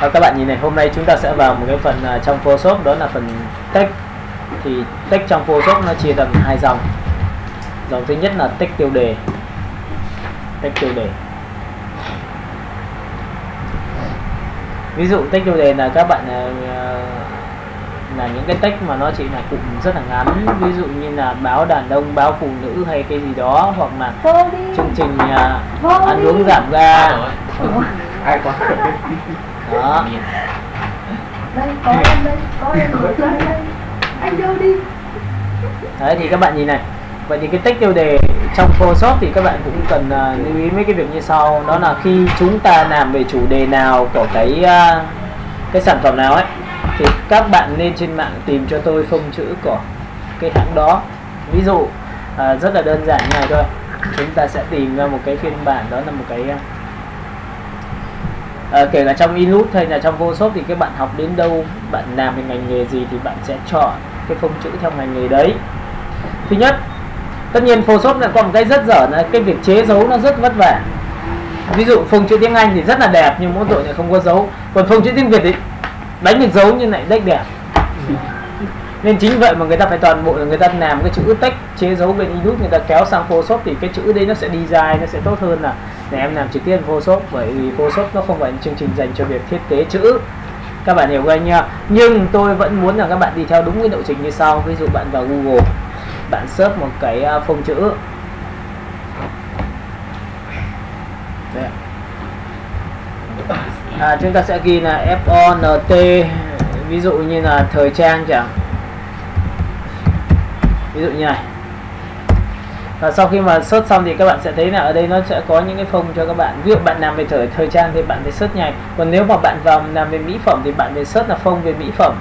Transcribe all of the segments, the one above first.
à, các bạn nhìn này hôm nay chúng ta sẽ vào một cái phần uh, trong Photoshop đó là phần text. Thì text trong Photoshop nó chia thành hai dòng. Dòng thứ nhất là text tiêu đề. Text tiêu đề. Ví dụ text tiêu đề là các bạn uh, là những cái text mà nó chỉ là cụm rất là ngắn. Ví dụ như là báo đàn ông báo phụ nữ hay cái gì đó hoặc là chương trình uh, ăn uống giảm ga. Ai quá đó. Đây có em đây có em đây. Anh đâu đi. Đấy thì các bạn nhìn này. Vậy thì cái text tiêu đề trong Photoshop thì các bạn cũng cần uh, lưu ý mấy cái việc như sau. Đó là khi chúng ta làm về chủ đề nào của cái uh, cái sản phẩm nào ấy thì các bạn nên trên mạng tìm cho tôi phông chữ của cái hãng đó. Ví dụ à, rất là đơn giản như này thôi. Chúng ta sẽ tìm ra một cái phiên bản đó là một cái à, kể cả trong Illustrator hay là trong Photoshop thì các bạn học đến đâu bạn làm về ngành nghề gì thì bạn sẽ chọn cái phông chữ theo ngành nghề đấy. Thứ nhất tất nhiên Photoshop là có một cái rất dở là cái việc chế dấu nó rất vất vả. Ví dụ phông chữ tiếng Anh thì rất là đẹp nhưng mỗi tội lại không có dấu. Còn phông chữ tiếng Việt thì đánh được dấu như này đếch đẹp. Nên chính vậy mà người ta phải toàn bộ là người ta làm cái chữ text chế dấu bên Illustrator người ta kéo sang Photoshop thì cái chữ đấy nó sẽ design nó sẽ tốt hơn là để em làm trực tiếp Photoshop bởi vì Photoshop nó không phải chương trình dành cho việc thiết kế chữ. Các bạn hiểu anh nha nhưng tôi vẫn muốn là các bạn đi theo đúng cái lộ trình như sau. Ví dụ bạn vào Google bạn search một cái à, phông chữ. Đây. À, chúng ta sẽ ghi là FONT ví dụ như là thời trang chẳng ví dụ như này và sau khi mà sốt xong thì các bạn sẽ thấy là ở đây nó sẽ có những cái phông cho các bạn. Ví dụ bạn làm về thời thời trang thì bạn phải sốt nhanh. Còn nếu mà bạn vào làm về mỹ phẩm thì bạn phải sốt là phông về mỹ phẩm,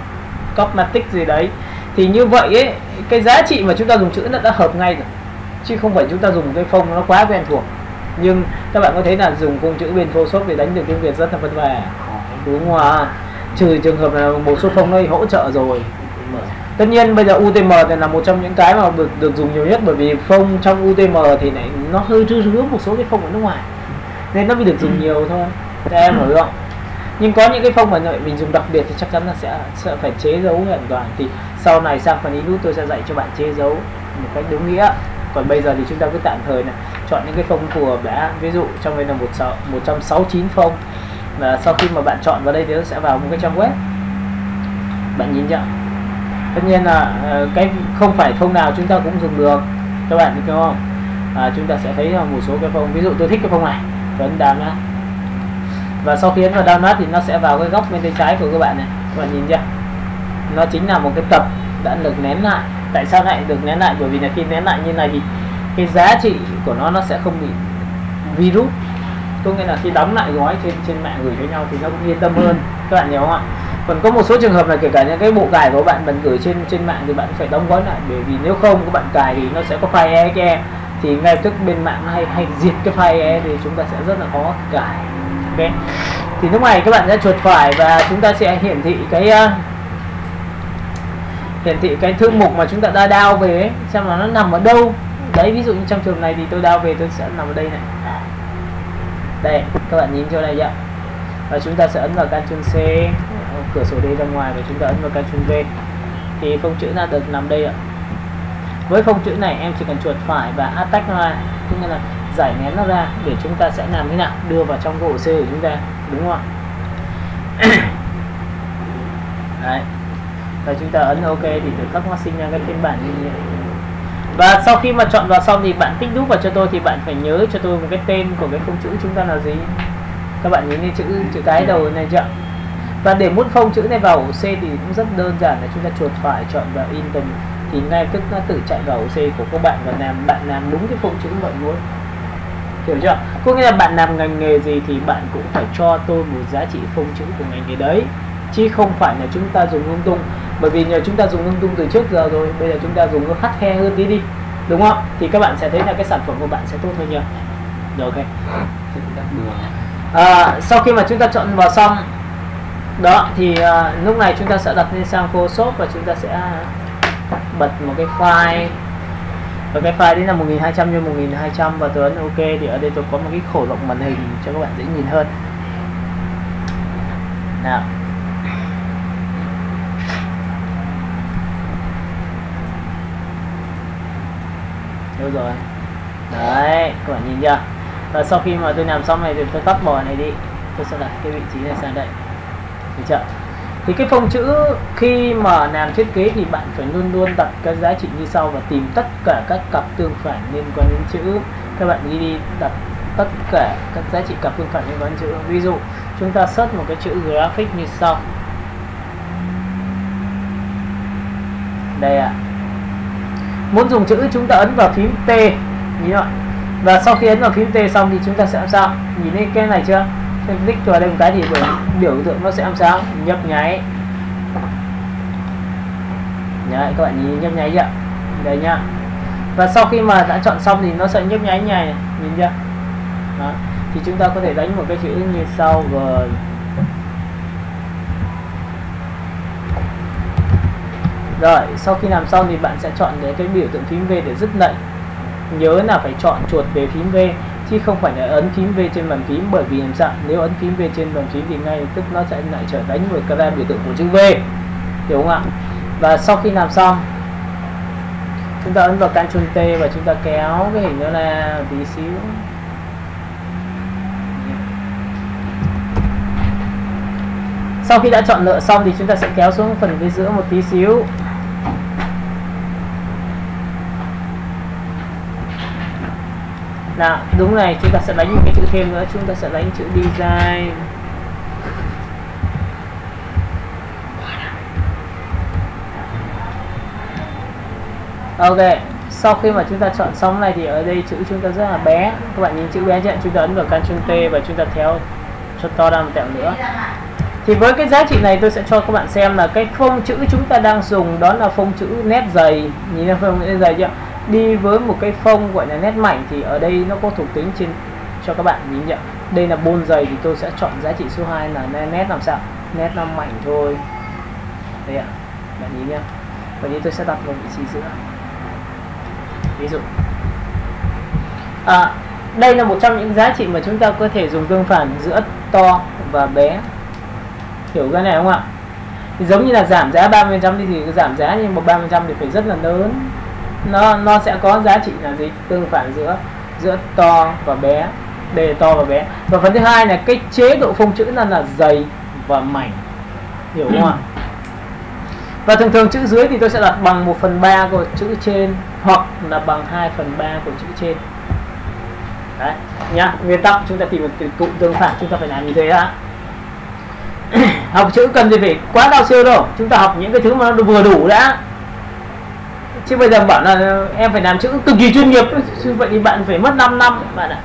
cosmetic gì đấy. Thì như vậy ấy, cái giá trị mà chúng ta dùng chữ nó đã hợp ngay rồi. Chứ không phải chúng ta dùng cái phông nó quá quen thuộc. Nhưng các bạn có thấy là dùng phông chữ bên Photoshop để đánh được tiếng Việt rất là vất vả. Đúng không ạ? Trừ trường hợp là một số phông nó hỗ trợ rồi tất nhiên bây giờ UTM thì là một trong những cái mà được được dùng nhiều nhất bởi vì phông trong UTM thì lại nó hơi rư rứa một số cái phông ở nước ngoài. Nên nó mới được dùng nhiều thôi. Các em hiểu không? Nhưng có những cái phông mà mình dùng đặc biệt thì chắc chắn là sẽ sẽ phải chế dấu hoàn toàn. Thì sau này sang phần input tôi sẽ dạy cho bạn chế dấu một cách đúng nghĩa. Còn bây giờ thì chúng ta cứ tạm thời này chọn những cái phông phù hợp đã ví dụ trong đây là một một trăm sáu chín phông. Và sau khi mà bạn chọn vào đây thì nó sẽ vào một cái trang web. Bạn nhìn chưa tất nhiên là ờ, cái không phải phông nào chúng ta cũng dùng được. Các bạn hiểu không? À, chúng ta sẽ thấy một số cái phông ví dụ tôi thích cái phông này tôi ấn download và sau khi ấn vào download thì nó sẽ vào cái góc bên tay trái của các bạn này. Các bạn nhìn chưa? Nó chính là một cái tập đã được nén lại. Tại sao lại được nén lại? Bởi vì là khi nén lại như này thì cái giá trị của nó nó sẽ không bị virus. Có nghĩa là khi đóng lại gói trên trên mạng gửi cho nhau thì nó cũng yên tâm hơn. Các bạn hiểu không ạ? Còn có một số trường hợp là kể cả những cái bộ cài của bạn bạn gửi trên trên mạng thì bạn phải đóng gói lại bởi vì nếu không các bạn cài thì nó sẽ có file EXE thì ngay tức bên mạng hay hay diệt cái file EXE thì chúng ta sẽ rất là khó cài. Ok. Thì lúc này các bạn sẽ chuột phải và chúng ta sẽ hiển thị cái uh, hiển thị cái thư mục mà chúng ta đã đao về ấy, xem là nó nằm ở đâu. Đấy ví dụ như trong trường này thì tôi đao về tôi sẽ nằm ở đây này. Đây các bạn nhìn chỗ này ạ và chúng ta sẽ ấn vào Ctrl C cửa sổ D ra ngoài và chúng ta ấn vào Ctrl V. Thì phông chữ ra được nằm đây ạ. Với phông chữ này em chỉ cần chuột phải và attack nó ra, tức là giải nén nó ra để chúng ta sẽ làm thế nào? Đưa vào trong bộ C của chúng ta, đúng không ạ? Đấy. Và chúng ta ấn OK thì tự khắc nó sinh ra cái phiên bản như vậy và sau khi mà chọn vào xong thì bạn tích đúc vào cho tôi thì bạn phải nhớ cho tôi một cái tên của cái phông chữ chúng ta là gì. Các bạn nhìn cái chữ chữ cái đầu này chưa và để muốn phông chữ này vào ổ C thì cũng rất đơn giản là chúng ta chuột phải chọn vào Inton thì ngay tức nó tự chạy vào ổ C của các bạn và làm bạn làm đúng cái phông chữ bạn muốn hiểu chưa? Có nghĩa là bạn làm ngành nghề gì thì bạn cũng phải cho tôi một giá trị phông chữ của ngành nghề đấy. Chứ không phải là chúng ta dùng lung tung. Bởi vì nhờ chúng ta dùng lung tung từ trước giờ rồi bây giờ chúng ta dùng nó khắt khe hơn tí đi. Đúng không? Thì các bạn sẽ thấy là cái sản phẩm của bạn sẽ tốt hơn nhiều. Rồi ok. À, sau khi mà chúng ta chọn vào xong đó thì uh, lúc này chúng ta sẽ đặt lên sang Photoshop và chúng ta sẽ bật một cái file. Và cái file đấy là 1200 x 1200 và tôi ấn ok thì ở đây tôi có một cái khổ rộng màn hình cho các bạn dễ nhìn hơn. Nào. Đâu rồi. Đấy các bạn nhìn chưa? Và sau khi mà tôi làm xong này thì tôi tắt bò này đi. Tôi sẽ đặt cái vị trí này sang đây được chưa thì cái phông chữ khi mà làm thiết kế thì bạn phải luôn luôn đặt các giá trị như sau và tìm tất cả các cặp tương phản liên quan đến chữ. Các bạn ghi đi đặt tất cả các giá trị cặp tương phản liên quan đến chữ. Ví dụ, chúng ta search một cái chữ graphic như sau. Đây ạ. À. muốn dùng chữ chúng ta ấn vào phím T. Như vậy và sau khi ấn vào phím T xong thì chúng ta sẽ làm sao? Nhìn thấy cái này chưa? Nick vào đây một cái thì biểu, biểu tượng nó sẽ làm sao? Nhấp nháy. Đấy, các bạn nhìn nhấp nháy chưa? Đây nhá. Và sau khi mà đã chọn xong thì nó sẽ nhấp nháy như này nhìn chưa? Đó. thì chúng ta có thể đánh một cái chữ như sau rồi. Rồi sau khi làm xong thì bạn sẽ chọn cái biểu tượng phím V để dứt lệnh nhớ là phải chọn chuột về phím V chứ không phải là ấn phím V trên bàn phím, bởi vì làm sao? Nếu ấn phím V trên bàn phím thì ngay tức nó sẽ lại trở đánh một cái biểu tượng của chữ V. Hiểu không ạ? Và sau khi làm xong, chúng ta ấn vào Ctrl T và chúng ta kéo cái hình nó ra tí xíu. Sau khi đã chọn lựa xong thì chúng ta sẽ kéo xuống phần phía giữa một tí xíu. Nào đúng này chúng ta sẽ đánh một cái chữ thêm nữa, chúng ta sẽ đánh chữ design. Ok, sau khi mà chúng ta chọn xong này thì ở đây chữ chúng ta rất là bé. Các bạn nhìn chữ bé chưa chúng ta ấn vào Ctrl T và chúng ta theo cho to ra một tẹo nữa. Thì với cái giá trị này tôi sẽ cho các bạn xem là cái phông chữ chúng ta đang dùng đó là phông chữ nét dày nhìn là phông nét dày chưa? Đi với một cái phông gọi là nét mảnh thì ở đây nó có thuộc tính trên cho các bạn nhìn nhận. Đây là bôn dày thì tôi sẽ chọn giá trị số 2 là nét làm sao? Nét nó mảnh thôi. Đây ạ bạn nhìn nhá. Và như tôi sẽ đặt vào vị trí giữa. Ví dụ. À, đây là một trong những giá trị mà chúng ta có thể dùng tương phản giữa to và bé. Hiểu cái này không ạ? Thì giống như là giảm giá 30% đi thì giảm giá nhưng mà 30% thì phải rất là lớn nó nó sẽ có giá trị là gì? Tương phản giữa giữa to và bé đề to và bé. Và phần thứ hai là cái chế độ phông chữ là là dày và mảnh. Hiểu không ạ? Và thường thường chữ dưới thì tôi sẽ đặt bằng 1 phần 3 của chữ trên, hoặc là bằng 2 phần 3 của chữ trên. Đấy, nhá. Nguyên tắc, chúng ta tìm một từ cụm tương phản, chúng ta phải làm như thế đã học chữ cần gì phải quá đau siêu đâu. Chúng ta học những cái thứ mà nó vừa đủ đã chứ bây giờ bạn là em phải làm chữ cực kỳ chuyên nghiệp. Vậy thì bạn phải mất 5 năm, bạn ạ.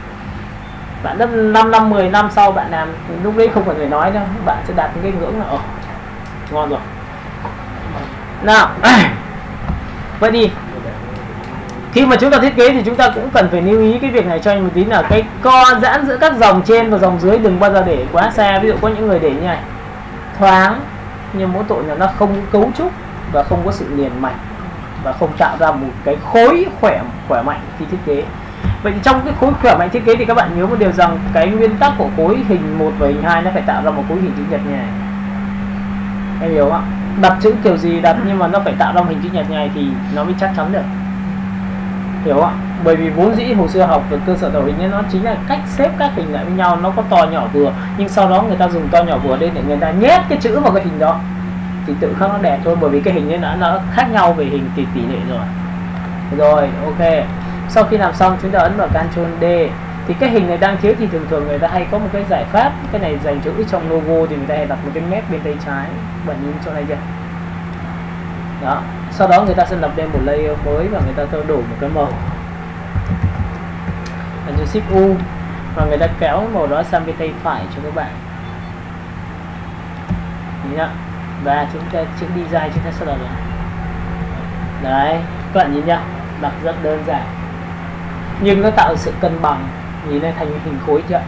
Bạn mất 5 năm 10 năm sau bạn làm, lúc đấy không cần phải nói đâu. Bạn sẽ đạt cái ngưỡng là, ồ, ngon rồi. Nào. Vậy đi khi mà chúng ta thiết kế thì chúng ta cũng cần phải lưu ý cái việc này cho anh một tí là cái co giãn giữa các dòng trên và dòng dưới đừng bao giờ để quá xa. Ví dụ có những người để như này, thoáng, nhưng mỗi tội là nó không cấu trúc và không có sự liền mạch và không tạo ra một cái khối khỏe khỏe mạnh khi thiết kế. Vậy trong cái khối khỏe mạnh thiết kế thì các bạn nhớ một điều rằng cái nguyên tắc của khối hình 1 và hình 2 nó phải tạo ra một khối hình chữ nhật như này. Em hiểu không đặt chữ kiểu gì đặt nhưng mà nó phải tạo ra một hình chữ nhật như này thì nó mới chắc chắn được. Hiểu không bởi vì vốn dĩ hồi xưa học về cơ sở tạo hình ấy, nó chính là cách xếp các hình lại với nhau nó có to nhỏ vừa nhưng sau đó người ta dùng to nhỏ vừa lên để người ta nhét cái chữ vào cái hình đó thì tự khắc nó đẹp thôi, bởi vì cái hình ấy nó nó khác nhau về hình tỷ tỷ lệ rồi. Rồi, ok. Sau khi làm xong chúng ta ấn vào Ctrl D. Thì cái hình này đang thiếu thì thường thường người ta hay có một cái giải pháp, cái này dành chữ trong logo thì người ta hay đặt một cái mép bên tay trái. Bạn nhìn chỗ này chưa đó. Sau đó người ta sẽ lập lên một layer mới và người ta thay đổi một cái màu. Ấn chữ shift u. Và người ta kéo màu đó sang bên tay phải cho các bạn. Nhìn nhá và chúng ta chữ design chúng ta sẽ là đấy, các bạn nhìn nhá đặt rất đơn giản. Nhưng nó tạo sự cân bằng, nhìn lên thành hình khối chưa?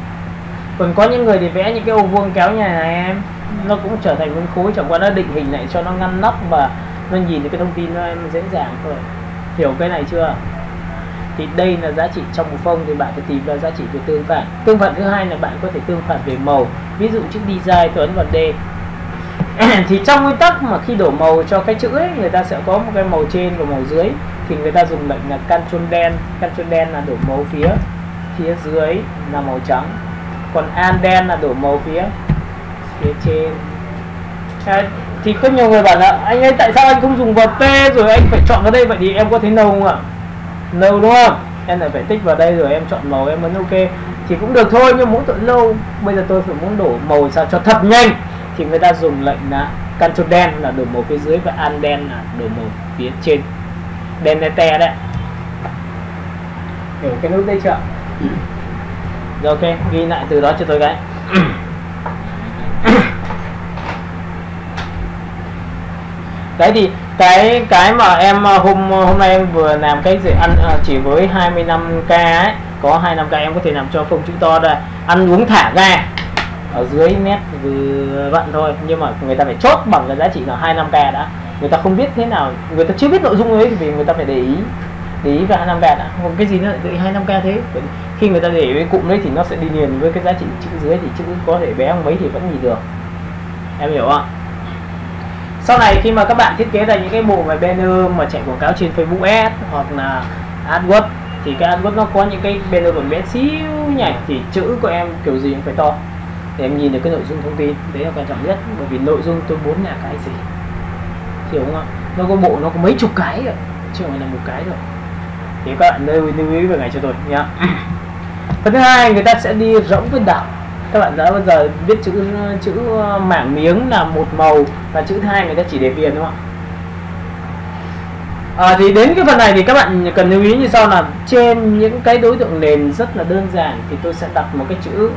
Còn có những người thì vẽ những cái ô vuông kéo nhà này em, nó cũng trở thành nguyên khối, chẳng qua nó định hình lại cho nó ngăn nắp và nó nhìn được cái thông tin nó em dễ dàng thôi. Hiểu cái này chưa? Thì đây là giá trị trong một phông thì bạn phải tìm ra giá trị về tương phản. Tương phản thứ hai là bạn có thể tương phản về màu. Ví dụ chữ design tôi ấn vào D thì trong nguyên tắc mà khi đổ màu cho cái chữ ấy người ta sẽ có một cái màu trên và màu dưới. Thì người ta dùng lệnh là Ctrl đen. Ctrl đen là đổ màu phía phía dưới là màu trắng. Còn an đen là đổ màu phía phía trên. À, thì có nhiều người bảo là anh ơi tại sao anh không dùng vào P rồi anh phải chọn vào đây? Vậy thì em có thấy nâu không ạ? Nâu đúng không? Em lại phải tích vào đây rồi em chọn màu em ấn ok. Thì cũng được thôi nhưng muốn tội lâu. Bây giờ tôi phải muốn đổ màu sao cho thật nhanh thì người ta dùng lệnh là Ctrl đen là đổ màu phía dưới và an đen là đổ màu phía trên. Đen đen te đấy. Hiểu cái nút đây chưa rồi ok ghi lại từ đó cho tôi cái. Đấy thì cái cái mà em ờ, hôm hôm nay em vừa làm cái gì ăn ờ, chỉ với 25 k ấy có 25 k em có thể làm cho phông chữ to ra ăn uống thả ga ở dưới vừa vặn thôi nhưng mà người ta phải chốt bằng cái giá trị là 25 k đã. Người ta không biết thế nào người ta chưa biết nội dung ấy vì người ta phải để ý để ý về 25 k đã. Còn cái gì nữa lại để 25 k thế? Khi người ta để cái cụm đấy thì nó sẽ đi liền với cái giá trị chữ dưới thì chữ có thể bé hơn mấy thì vẫn nhìn được. Em hiểu không sau này khi mà các bạn thiết kế ra những cái bộ về banner mà chạy quảng cáo trên Facebook Ads hoặc là AdWords thì cái AdWords nó có những cái banner còn bé xíu nhảy thì chữ của em kiểu gì cũng phải to để em nhìn được cái nội dung thông tin đấy là quan trọng nhất. Bởi vì nội dung tôi muốn là cái gì? Hiểu không ạ? Nó có bộ nó có mấy chục cái rồi chứ không phải là một cái rồi thì các bạn lưu lưu ý về ngày cho tôi nhá. Phần thứ hai người ta sẽ đi rỗng với đảo. Các bạn đã bao giờ biết chữ chữ mảng miếng là một màu và chữ hai người ta chỉ để viền đúng không ạ? À, thì đến cái phần này thì các bạn cần lưu ý như sau là trên những cái đối tượng nền rất là đơn giản thì tôi sẽ đặt một cái chữ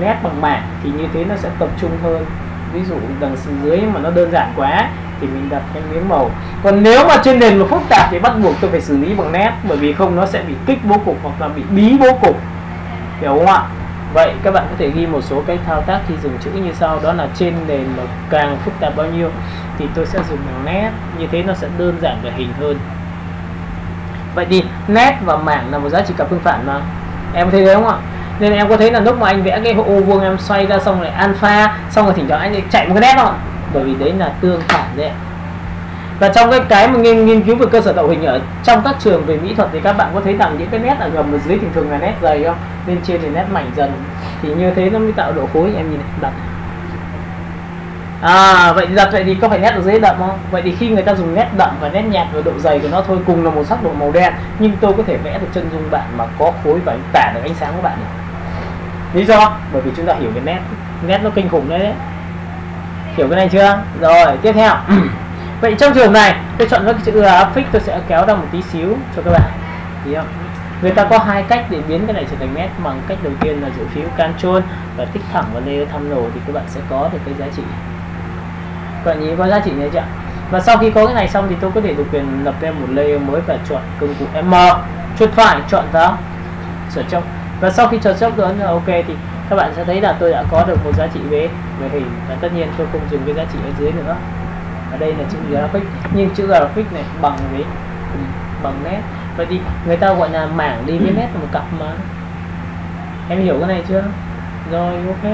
nét bằng mảng thì như thế nó sẽ tập trung hơn. Ví dụ đằng dưới mà nó đơn giản quá thì mình đặt cái miếng màu. Còn nếu mà trên nền mà phức tạp thì bắt buộc tôi phải xử lý bằng nét, bởi vì không nó sẽ bị kích bố cục hoặc là bị bí bố cục. Hiểu không ạ? Vậy các bạn có thể ghi một số cái thao tác khi dùng chữ như sau. Đó là trên nền mà càng phức tạp bao nhiêu thì tôi sẽ dùng bằng nét. Như thế nó sẽ đơn giản về hình hơn. Vậy thì nét và mảng là một giá trị cặp tương phản mà. Em thấy đấy không ạ? Nên em có thấy là lúc mà anh vẽ cái ô vuông em xoay ra xong lại alpha xong rồi thỉnh thoảng anh lại chạy một cái nét không? Bởi vì đấy là tương phản đấy và trong cái cái mà nghiên, nghiên cứu về cơ sở tạo hình ở trong các trường về mỹ thuật thì các bạn có thấy rằng những cái nét ở gầm ở dưới thường thường là nét dày không? Bên trên thì nét mảnh dần. Thì như thế nó mới tạo độ khối em nhìn này đặt. À vậy đặt vậy thì có phải nét ở dưới đậm không? Vậy thì khi người ta dùng nét đậm và nét nhạt và độ dày của nó thôi cùng là một sắc độ màu đen nhưng tôi có thể vẽ được chân dung bạn mà có khối và tả được ánh sáng của bạn lý do? Bởi vì chúng ta hiểu cái nét nét nó kinh khủng đấy đấy. Hiểu cái này chưa? Rồi tiếp theo. Vậy trong trường này tôi chọn các chữ graphic tôi sẽ kéo ra một tí xíu cho các bạn. Không? Người ta có hai cách để biến cái này trở thành nét bằng cách đầu tiên là giữ phiếu Ctrl và tích thẳng vào layer thăm nổ thì các bạn sẽ có được cái giá trị. Các bạn nhìn có giá trị này chưa? Và sau khi có cái này xong thì tôi có thể được quyền lập thêm một layer mới và chọn công cụ M. Chuột phải chọn vào search trong và sau khi chọn chốc ấn là ok thì các bạn sẽ thấy là tôi đã có được một giá trị về về hình và tất nhiên tôi không dùng cái giá trị ở dưới nữa. Ở đây là chữ graphic. Nhưng chữ graphic này, bằng với bằng nét. Vậy thì người ta gọi là mảng đi với nét là một cặp mà. Em hiểu cái này chưa? Rồi, ok.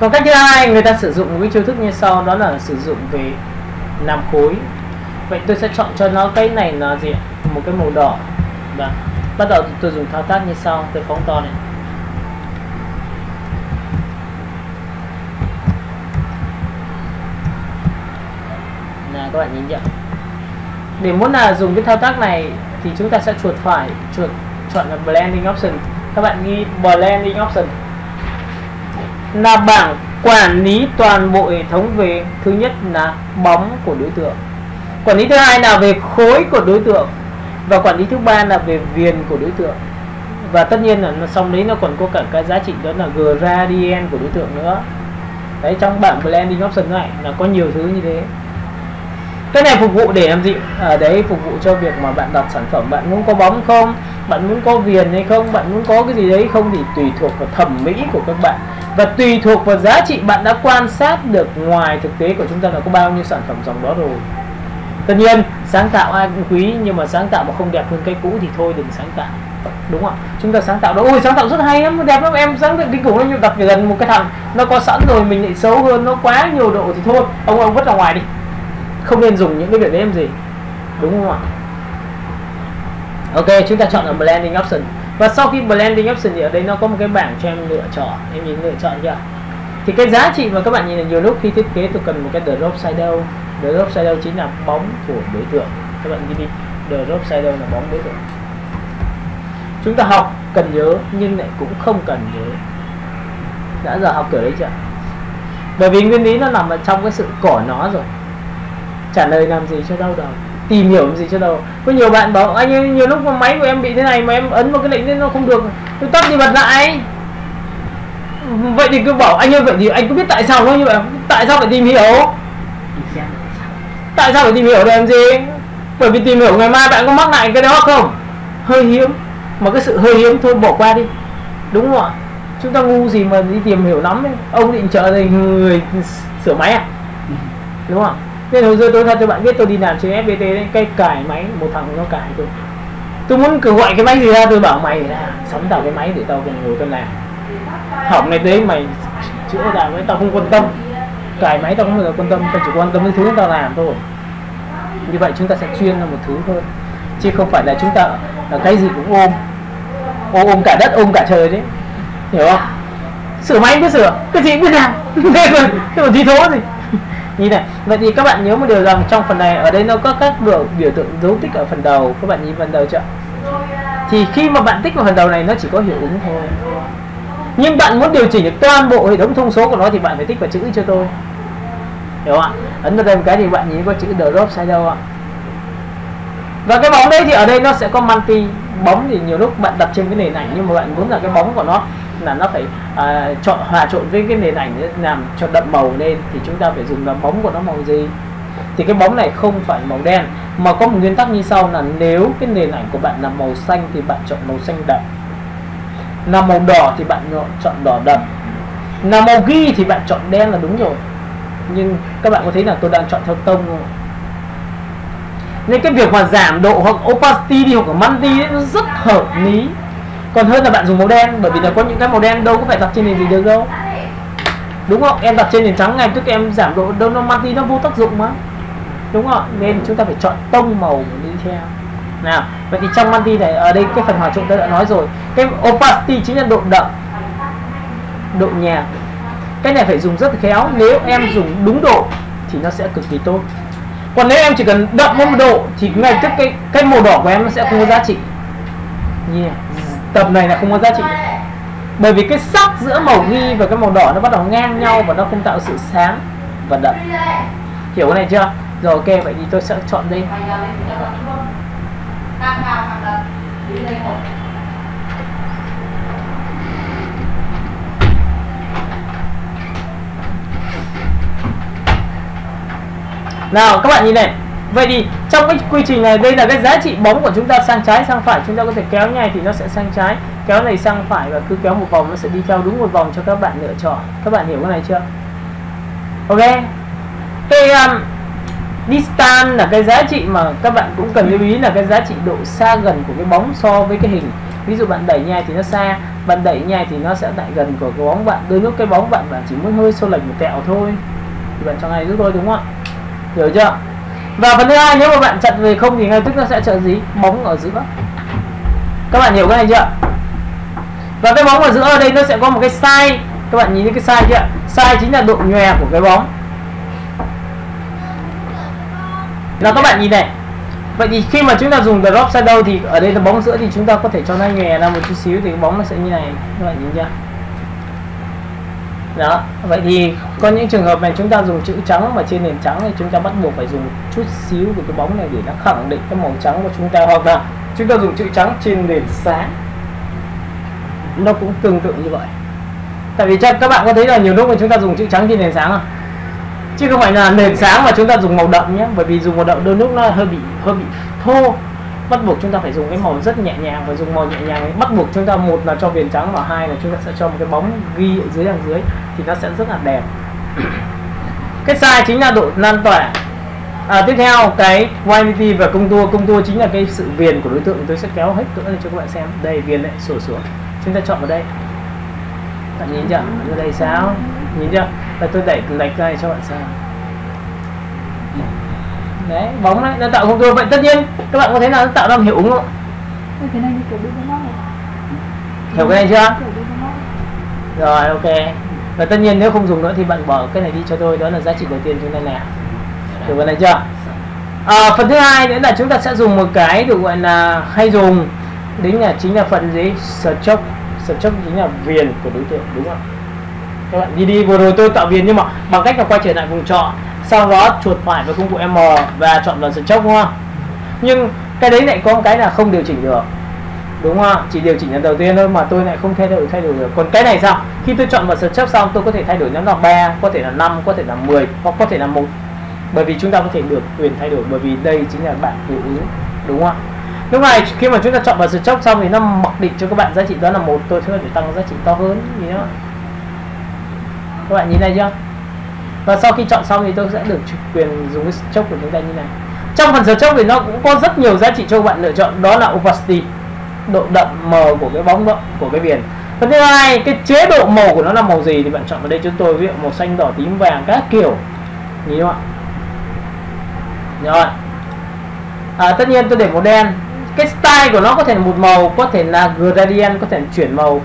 Còn cách thứ hai, người ta sử dụng một cái chiêu thức như sau, đó là sử dụng về làm khối. Vậy tôi sẽ chọn cho nó cái này là gì một cái màu đỏ. Và bắt đầu tôi dùng thao tác như sau, tôi phóng to này. Là các bạn nhìn chưa? Để muốn là dùng cái thao tác này thì chúng ta sẽ chuột phải, chuột chọn là blending option. Các bạn ghi blending option. Là bảng quản lý toàn bộ hệ thống về, thứ nhất là bóng của đối tượng. Quản lý thứ hai là về khối của đối tượng và quản lý thứ ba là về viền của đối tượng. Và tất nhiên là xong đấy nó còn có cả cái giá trị đó là gradient của đối tượng nữa. Đấy, trong bảng blending option này là có nhiều thứ như thế. Cái này phục vụ để làm gì? Ở đấy, phục vụ cho việc mà bạn đặt sản phẩm. Bạn muốn có bóng không? Bạn muốn có viền hay không? Bạn muốn có cái gì đấy không thì tùy thuộc vào thẩm mỹ của các bạn. Và tùy thuộc vào giá trị bạn đã quan sát được ngoài thực tế của chúng ta là có bao nhiêu sản phẩm dòng đó rồi tất nhiên, sáng tạo ai cũng quý, nhưng mà sáng tạo mà không đẹp hơn cái cũ thì thôi, đừng sáng tạo. Đúng không chúng ta sáng tạo đó ôi, sáng tạo rất hay lắm, đẹp lắm. Em sáng tạo kinh khủng lắm nhưng đặt gần một cái thằng, nó có sẵn rồi, mình lại xấu hơn, nó quá nhiều độ thì thôi, ông ông vứt ra ngoài đi. Không nên dùng những cái việc đấy em gì. Đúng không ạ? Ok, chúng ta chọn ở blending option. Và sau khi blending option thì ở đây nó có một cái bảng cho em lựa chọn. Em nhìn lựa chọn chưa thì cái giá trị mà các bạn nhìn là nhiều lúc khi thiết kế, tôi cần một cái drop shadow. Drop shadow chính là bóng của đối tượng. Các bạn ghi đi, drop shadow là bóng đối tượng. Chúng ta học cần nhớ, nhưng lại cũng không cần nhớ. Đã giờ học kiểu đấy chưa bởi vì nguyên lý nó nằm ở trong cái sự cỏ nó rồi. Trả lời làm gì cho đâu đâu tìm hiểu làm gì cho đâu có nhiều bạn bảo, anh ơi, nhiều lúc mà máy của em bị thế này mà em ấn vào cái lệnh nên nó không được. Tôi tắt đi bật lại vậy thì cứ bảo anh ơi, vậy thì anh có biết tại sao nó như vậy tại sao phải tìm hiểu? Tại sao phải tìm hiểu để làm gì? Bởi vì tìm hiểu ngày mai bạn có mắc lại cái đó không? Hơi hiếm. Mà cái sự hơi hiếm thôi, bỏ qua đi. Đúng không ạ? Chúng ta ngu gì mà đi tìm hiểu lắm ấy. ông định trợ thành người sửa máy à? Đúng không nên hồi xưa tôi thật cho bạn biết tôi đi làm trên FPT đấy, cái cài máy, một thằng nó cài tôi. Tôi muốn cứ gọi cái máy gì ra, tôi bảo mày là sắm tạo cái máy để tao cùng ngồi tôi làm hỏng này đấy mày chữa làm với tao không quan tâm. Cài máy tao không bao giờ quan tâm tao chỉ quan tâm đến thứ tao làm thôi. Như vậy chúng ta sẽ chuyên là một thứ thôi. Chứ không phải là chúng ta là cái gì cũng ôm. Ôm, ôm cả đất ôm cả trời đấy. Hiểu không? Sửa máy cứ sửa cái gì biết làm. Thế mà thế còn thi thố gì? Như này vậy thì các bạn nhớ một điều rằng trong phần này ở đây nó có các biểu biểu tượng dấu tích ở phần đầu. Các bạn nhìn phần đầu chưa thì khi mà bạn tích vào phần đầu này nó chỉ có hiệu ứng thôi nhưng bạn muốn điều chỉnh được toàn bộ hệ thống thông số của nó thì bạn phải tích vào chữ cho tôi. Hiểu không ạ? Ấn vào đây một cái thì bạn nhìn có chữ drop shadow ạ? Và cái bóng đấy thì ở đây nó sẽ có multi bóng thì nhiều lúc bạn đặt trên cái nền ảnh nhưng mà bạn muốn là cái bóng của nó là nó phải uh, chọn hòa trộn với cái nền ảnh để làm cho đậm màu lên thì chúng ta phải dùng là bóng của nó màu gì? Thì cái bóng này không phải màu đen mà có một nguyên tắc như sau là nếu cái nền ảnh của bạn là màu xanh thì bạn chọn màu xanh đậm là màu đỏ thì bạn chọn đỏ đậm. Là màu ghi thì bạn chọn đen là đúng rồi. Nhưng các bạn có thấy là tôi đang chọn theo tông không? Nên cái việc mà giảm độ hoặc opacity đi hoặc multi ấy, nó rất hợp lý. Còn hơn là bạn dùng màu đen bởi vì là có những cái màu đen đâu có phải đặt trên nền gì được đâu. Đúng không? Em đặt trên nền trắng ngay tức em giảm độ đâu nó multi nó vô tác dụng mà. Đúng không nên chúng ta phải chọn tông màu đi theo nào? Vậy thì trong multi này, ở đây cái phần hòa trộn tôi đã nói rồi. Cái opacity chính là độ đậm, độ nhạt cái này phải dùng rất khéo. Nếu em dùng đúng độ thì nó sẽ cực kỳ tốt. Còn nếu em chỉ cần đậm một độ thì ngay tức cái cái màu đỏ của em nó sẽ không có giá trị. Yeah. tập này là không có giá trị. Bởi vì cái sắc giữa màu ghi và cái màu đỏ nó bắt đầu ngang nhau và nó không tạo sự sáng và đậm. Hiểu cái này chưa? Rồi, ok, vậy thì tôi sẽ chọn đây nào các bạn nhìn này. Vậy thì trong cái quy trình này đây là cái giá trị bóng của chúng ta sang trái sang phải. Chúng ta có thể kéo này thì nó sẽ sang trái kéo này sang phải và cứ kéo một vòng nó sẽ đi theo đúng một vòng cho các bạn lựa chọn. Các bạn hiểu cái này chưa? Ok. Cái um, distance là cái giá trị mà các bạn cũng cần lưu ý là cái giá trị độ xa gần của cái bóng so với cái hình. Ví dụ bạn đẩy nhai thì nó xa, bạn đẩy nhai thì nó sẽ lại gần của cái bóng bạn, đôi lúc cái bóng bạn bạn chỉ muốn hơi xô lệch một tẹo thôi. Thì bạn cho ngay giúp tôi, đúng không ạ? Hiểu chưa? Và phần thứ hai, nếu mà bạn chặn về không thì ngay tức nó sẽ trợ gì bóng ở giữa. Các bạn hiểu cái này chưa? Và cái bóng ở giữa ở đây nó sẽ có một cái size các bạn nhìn thấy cái size chưa size chính là độ nhòe của cái bóng. Là các bạn nhìn này. Vậy thì khi mà chúng ta dùng drop shadow thì ở đây là bóng giữa thì chúng ta có thể cho nó nhòe ra một chút xíu thì cái bóng nó sẽ như này. Các bạn nhìn chưa? Đó, vậy thì có những trường hợp này chúng ta dùng chữ trắng mà trên nền trắng thì chúng ta bắt buộc phải dùng chút xíu của cái bóng này để nó khẳng định cái màu trắng của chúng ta. Hoặc là chúng ta dùng chữ trắng trên nền sáng. Nó cũng tương tự như vậy. Tại vì chắc các bạn có thấy là nhiều lúc mà chúng ta dùng chữ trắng trên nền sáng không? Chứ không phải là nền sáng mà chúng ta dùng màu đậm nhé. Bởi vì dùng màu đậm đôi lúc nó hơi bị hơi bị thô. Bắt buộc chúng ta phải dùng cái màu rất nhẹ nhàng. Và dùng màu nhẹ nhàng ấy bắt buộc chúng ta một là cho viền trắng và hai là chúng ta sẽ cho một cái bóng ghi ở dưới đằng dưới thì nó sẽ rất là đẹp. Cái size chính là độ lan tỏa. À, tiếp theo cái quantity và công tua. Công tua chính là cái sự viền của đối tượng. Tôi sẽ kéo hết cỡ để cho các bạn xem. Đây viền lại sổ xuống. Chúng ta chọn vào đây. Bạn nhìn chưa? Ở đây sao? Nhìn chưa? Và tôi đẩy lệch ra cho bạn xem. Đấy bóng đấy nó tạo công tua vậy tất nhiên các bạn có thấy là nó tạo ra một hiệu ứng không cái này kiểu hiểu cái này chưa? Rồi ok. Và tất nhiên nếu không dùng nữa thì bạn bỏ cái này đi cho tôi. Đó là giá trị đầu tiên chúng ta làm được vấn này chưa? À, phần thứ hai nữa là chúng ta sẽ dùng một cái được gọi là hay dùng. Đấy là chính là phần gì? Stroke stroke chính là viền của đối tượng đúng không các bạn đi đi, vừa rồi tôi tạo viền nhưng mà bằng cách là quay trở lại vùng chọn sau đó chuột phải với công cụ M và chọn lần vào chốc, đúng không? Nhưng cái đấy lại có một cái là không điều chỉnh được, đúng không? Chỉ điều chỉnh lần đầu tiên thôi mà tôi lại không thay đổi thay đổi được. Còn cái này sao? Khi tôi chọn vào stroke xong, tôi có thể thay đổi nó là 3 có thể là 5 có thể là 10 hoặc có thể là một. Bởi vì chúng ta có thể được quyền thay đổi, bởi vì đây chính là bạn hiệu ứng đúng không lúc này, khi mà chúng ta chọn vào stroke xong thì nó mặc định cho các bạn giá trị đó là một, tôi sẽ để tăng giá trị to hơn gì đó các bạn nhìn này chưa? Và sau khi chọn xong thì tôi sẽ được quyền dùng cái chốc của chúng ta như này. Trong phần stroke thì nó cũng có rất nhiều giá trị cho các bạn lựa chọn. Đó là opacity độ đậm mờ của cái bóng độ của cái viền phần thứ hai cái chế độ màu của nó là màu gì thì bạn chọn vào đây cho tôi. Ví dụ màu xanh đỏ tím vàng các kiểu. Nhìn không ạ? Rồi. À, tất nhiên tôi để màu đen. Cái style của nó có thể là một màu có thể là gradient có thể là chuyển màu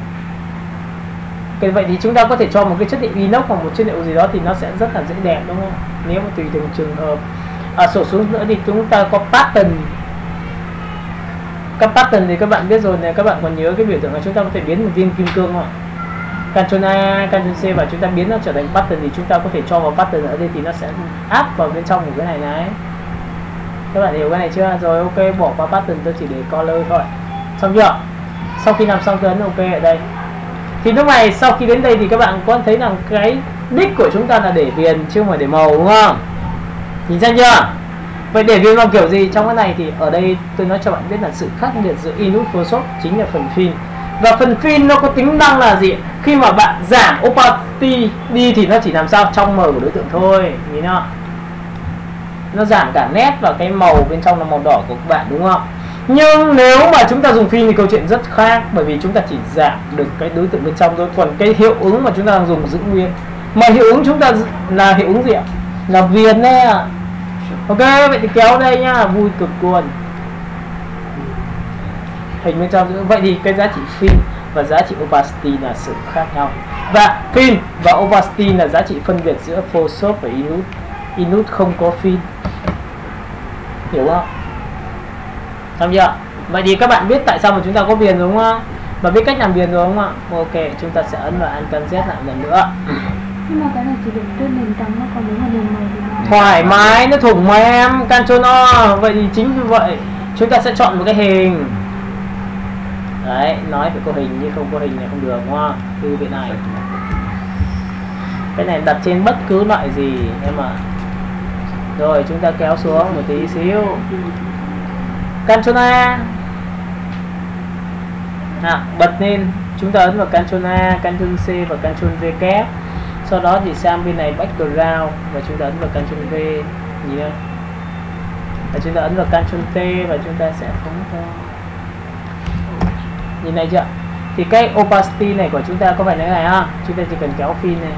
cái vậy thì chúng ta có thể cho một cái chất liệu inox hoặc một chất liệu gì đó thì nó sẽ rất là dễ đẹp đúng không? Nếu mà tùy từng trường hợp. À, sổ xuống nữa thì chúng ta có pattern. Các pattern thì các bạn biết rồi này các bạn còn nhớ cái biểu tượng là chúng ta có thể biến một viên kim cương không ạ? Ctrl A, Ctrl C và chúng ta biến nó trở thành pattern thì chúng ta có thể cho vào pattern ở đây thì nó sẽ áp vào bên trong của cái này này. Các bạn hiểu cái này chưa? Rồi ok bỏ qua pattern tôi chỉ để color thôi. Xong chưa? Sau khi làm xong tôi ấn ok ở đây thì lúc này sau khi đến đây thì các bạn có thấy rằng cái đích của chúng ta là để viền chứ không phải để màu, đúng không? Nhìn xem chưa? Vậy để viền màu kiểu gì? Trong cái này thì ở đây tôi nói cho bạn biết là sự khác biệt giữa Inus Photoshop chính là phần phim. Và phần phim nó có tính năng là gì? Khi mà bạn giảm opacity đi thì nó chỉ làm sao? Trong mờ của đối tượng thôi, nhìn không nó giảm cả nét và cái màu bên trong là màu đỏ của các bạn, đúng không? Nhưng nếu mà chúng ta dùng phim thì câu chuyện rất khác, bởi vì chúng ta chỉ giảm được cái đối tượng bên trong thôi. Còn cái hiệu ứng mà chúng ta đang dùng giữ nguyên. Mà hiệu ứng chúng ta là hiệu ứng gì ạ? Là viền nè ok, vậy thì kéo đây nhá, vui cực luôn. Hình bên trong giữ vậy thì cái giá trị phim và giá trị opacity là sự khác nhau. Và phim và opacity là giá trị phân biệt giữa Photoshop và inut. Inut không có phim. Hiểu không? Xong chưa? Vậy thì các bạn biết tại sao mà chúng ta có viền đúng không? Và biết cách làm viền rồi đúng không ạ? Ok chúng ta sẽ ấn vào Alcan Z lại lần nữa. Nhưng mà cái này chỉ được trên nền trắng nó còn nếu mà nền màu thì nó- thoải mái nó thủng mà em. Ctrl O. Vậy thì chính vì vậy chúng ta sẽ chọn một cái hình. Đấy nói phải có hình nhưng không có hình này không được đúng không? Từ bên này. Cái này đặt trên bất cứ loại gì em ạ. Rồi chúng ta kéo xuống một tí xíu Ctrl A à, bật lên. Chúng ta ấn vào Ctrl A, Ctrl C và Ctrl V kép. Sau đó thì sang bên này background và chúng ta ấn vào Ctrl V nhìn không và chúng ta ấn vào Ctrl T và chúng ta sẽ phóng to nhìn này chưa? Thì cái opacity này của chúng ta có phải như này ha? Chúng ta chỉ cần kéo phim này.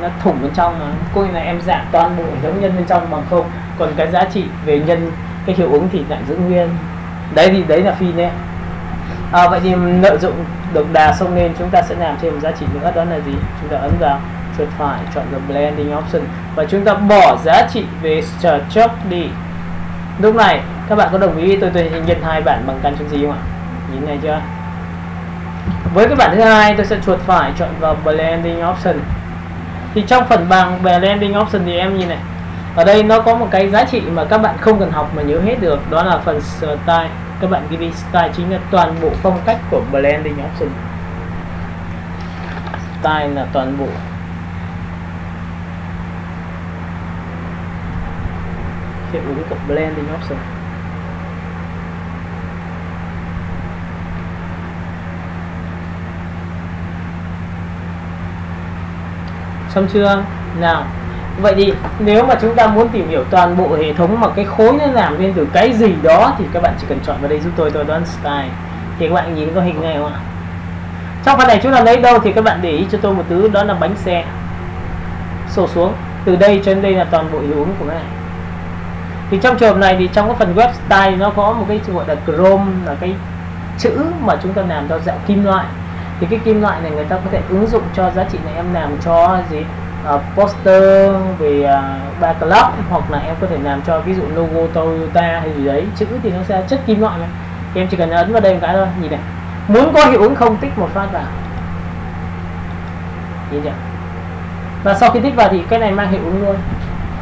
Nó thủng bên trong mà. Cô này em giảm toàn bộ giống nhân bên trong bằng không còn cái giá trị về nhân cái hiệu ứng thì lại giữ nguyên. Đấy thì đấy là phi nè à, vậy thì lợi dụng độc đà sông lên chúng ta sẽ làm thêm một giá trị nữa đó là gì? Chúng ta ấn vào chuột phải chọn the blending option. Và chúng ta bỏ giá trị về stroke đi. Lúc này các bạn có đồng ý tôi tôi nhân hai bản bằng căn gì không ạ? Nhìn này chưa? Với cái bản thứ hai tôi sẽ chuột phải chọn vào blending option. Thì trong phần bằng blending option thì em nhìn này ở đây nó có một cái giá trị mà các bạn không cần học mà nhớ hết được, đó là phần style. Các bạn ghi đi style chính là toàn bộ phong cách của blending option. Style là toàn bộ. Hiệu ứng của blending option. Xong chưa? Nào vậy thì nếu mà chúng ta muốn tìm hiểu toàn bộ hệ thống mà cái khối nó làm nên từ cái gì đó thì các bạn chỉ cần chọn vào đây giúp tôi tôi đoán style. Thì các bạn nhìn có hình này không ạ? Trong phần này chúng ta lấy đâu thì các bạn để ý cho tôi một thứ, đó là bánh xe. Sổ xuống. Từ đây cho đến đây là toàn bộ hiệu ứng của cái này. Thì trong trường hợp này thì trong cái phần web style nó có một cái gọi là chrome, là cái chữ mà chúng ta làm cho dạng kim loại. Thì cái kim loại này người ta có thể ứng dụng cho giá trị này em làm cho gì? Uh, poster về uh, club hoặc là em có thể làm cho ví dụ logo Toyota hay gì đấy chữ thì nó sẽ chất kim loại mà. Em chỉ cần ấn vào đây một cái thôi nhìn này. Muốn có hiệu ứng không tích một phát vào. Nhìn chưa? Và sau khi tích vào thì cái này mang hiệu ứng luôn.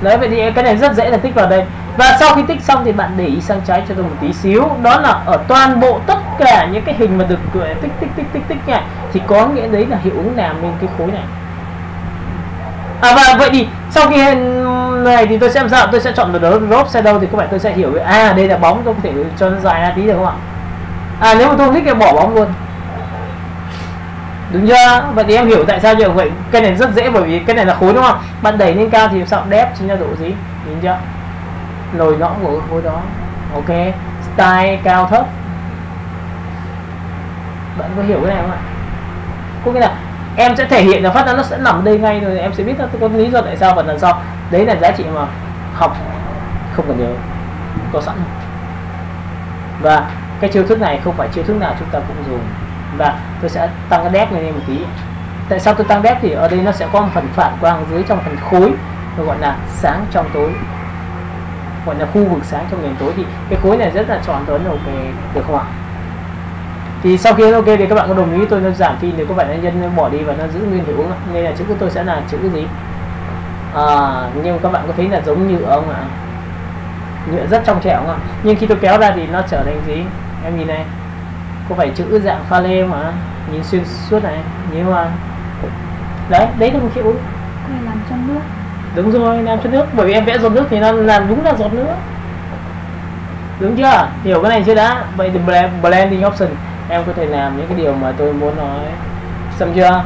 Đấy vậy thì cái này rất dễ là tích vào đây. Và sau khi tích xong thì bạn để ý sang trái cho tôi một tí xíu. Đó là ở toàn bộ tất cả những cái hình mà được tích tích tích tích tích này thì có nghĩa đấy là hiệu ứng làm lên cái khối này à và vậy thì sau khi này thì tôi sẽ làm sao? Tôi sẽ chọn được đó drop. Đâu thì các bạn tôi sẽ hiểu. À đây là bóng, tôi có thể cho nó dài ra tí được không ạ? À nếu mà tôi thích thì bỏ bóng luôn. Đúng chưa? Vậy thì em hiểu tại sao như vậy. Cái này rất dễ bởi vì cái này là khối đúng không? Bạn đẩy lên cao thì sao? Đép chính là độ gì? Nhìn chưa? Lồi lõm của khối đó. Ok. Style cao thấp. Bạn có hiểu cái này không ạ? Có nghĩa là em sẽ thể hiện là phát ra nó sẽ nằm đây ngay rồi em sẽ biết là có lý do tại sao và lần sau đấy là giá trị mà học. Không cần nhớ. Có sẵn. Và cái chiêu thức này không phải chiêu thức nào chúng ta cũng dùng. Và tôi sẽ tăng cái đét lên một tí. Tại sao tôi tăng đét thì ở đây nó sẽ có một phần phản quang dưới trong phần khối, nó gọi là sáng trong tối. Gọi là khu vực sáng trong nền tối. Thì cái khối này rất là tròn tuấn ok được không ạ thì sau khi ok thì các bạn có đồng ý tôi nó giảm phim thì có phải là nhân bỏ đi và nó giữ nguyên hiệu ứng nên là chữ của tôi sẽ là chữ gì? À, nhưng các bạn có thấy là giống như ông ạ? Nhựa rất trong trẻo không ạ? Nhưng khi tôi kéo ra thì nó trở thành gì? Em nhìn này có phải chữ dạng pha lê mà? Nhìn xuyên suốt này nhưng mà đấy đấy là một hiệu ứng này làm trong nước. Đúng rồi làm cho nước bởi vì em vẽ giọt nước thì nó làm đúng là giọt nước. Đúng chưa? Hiểu cái này chưa đã? Vậy thì blending option em có thể làm những cái điều mà tôi muốn nói. Xong chưa?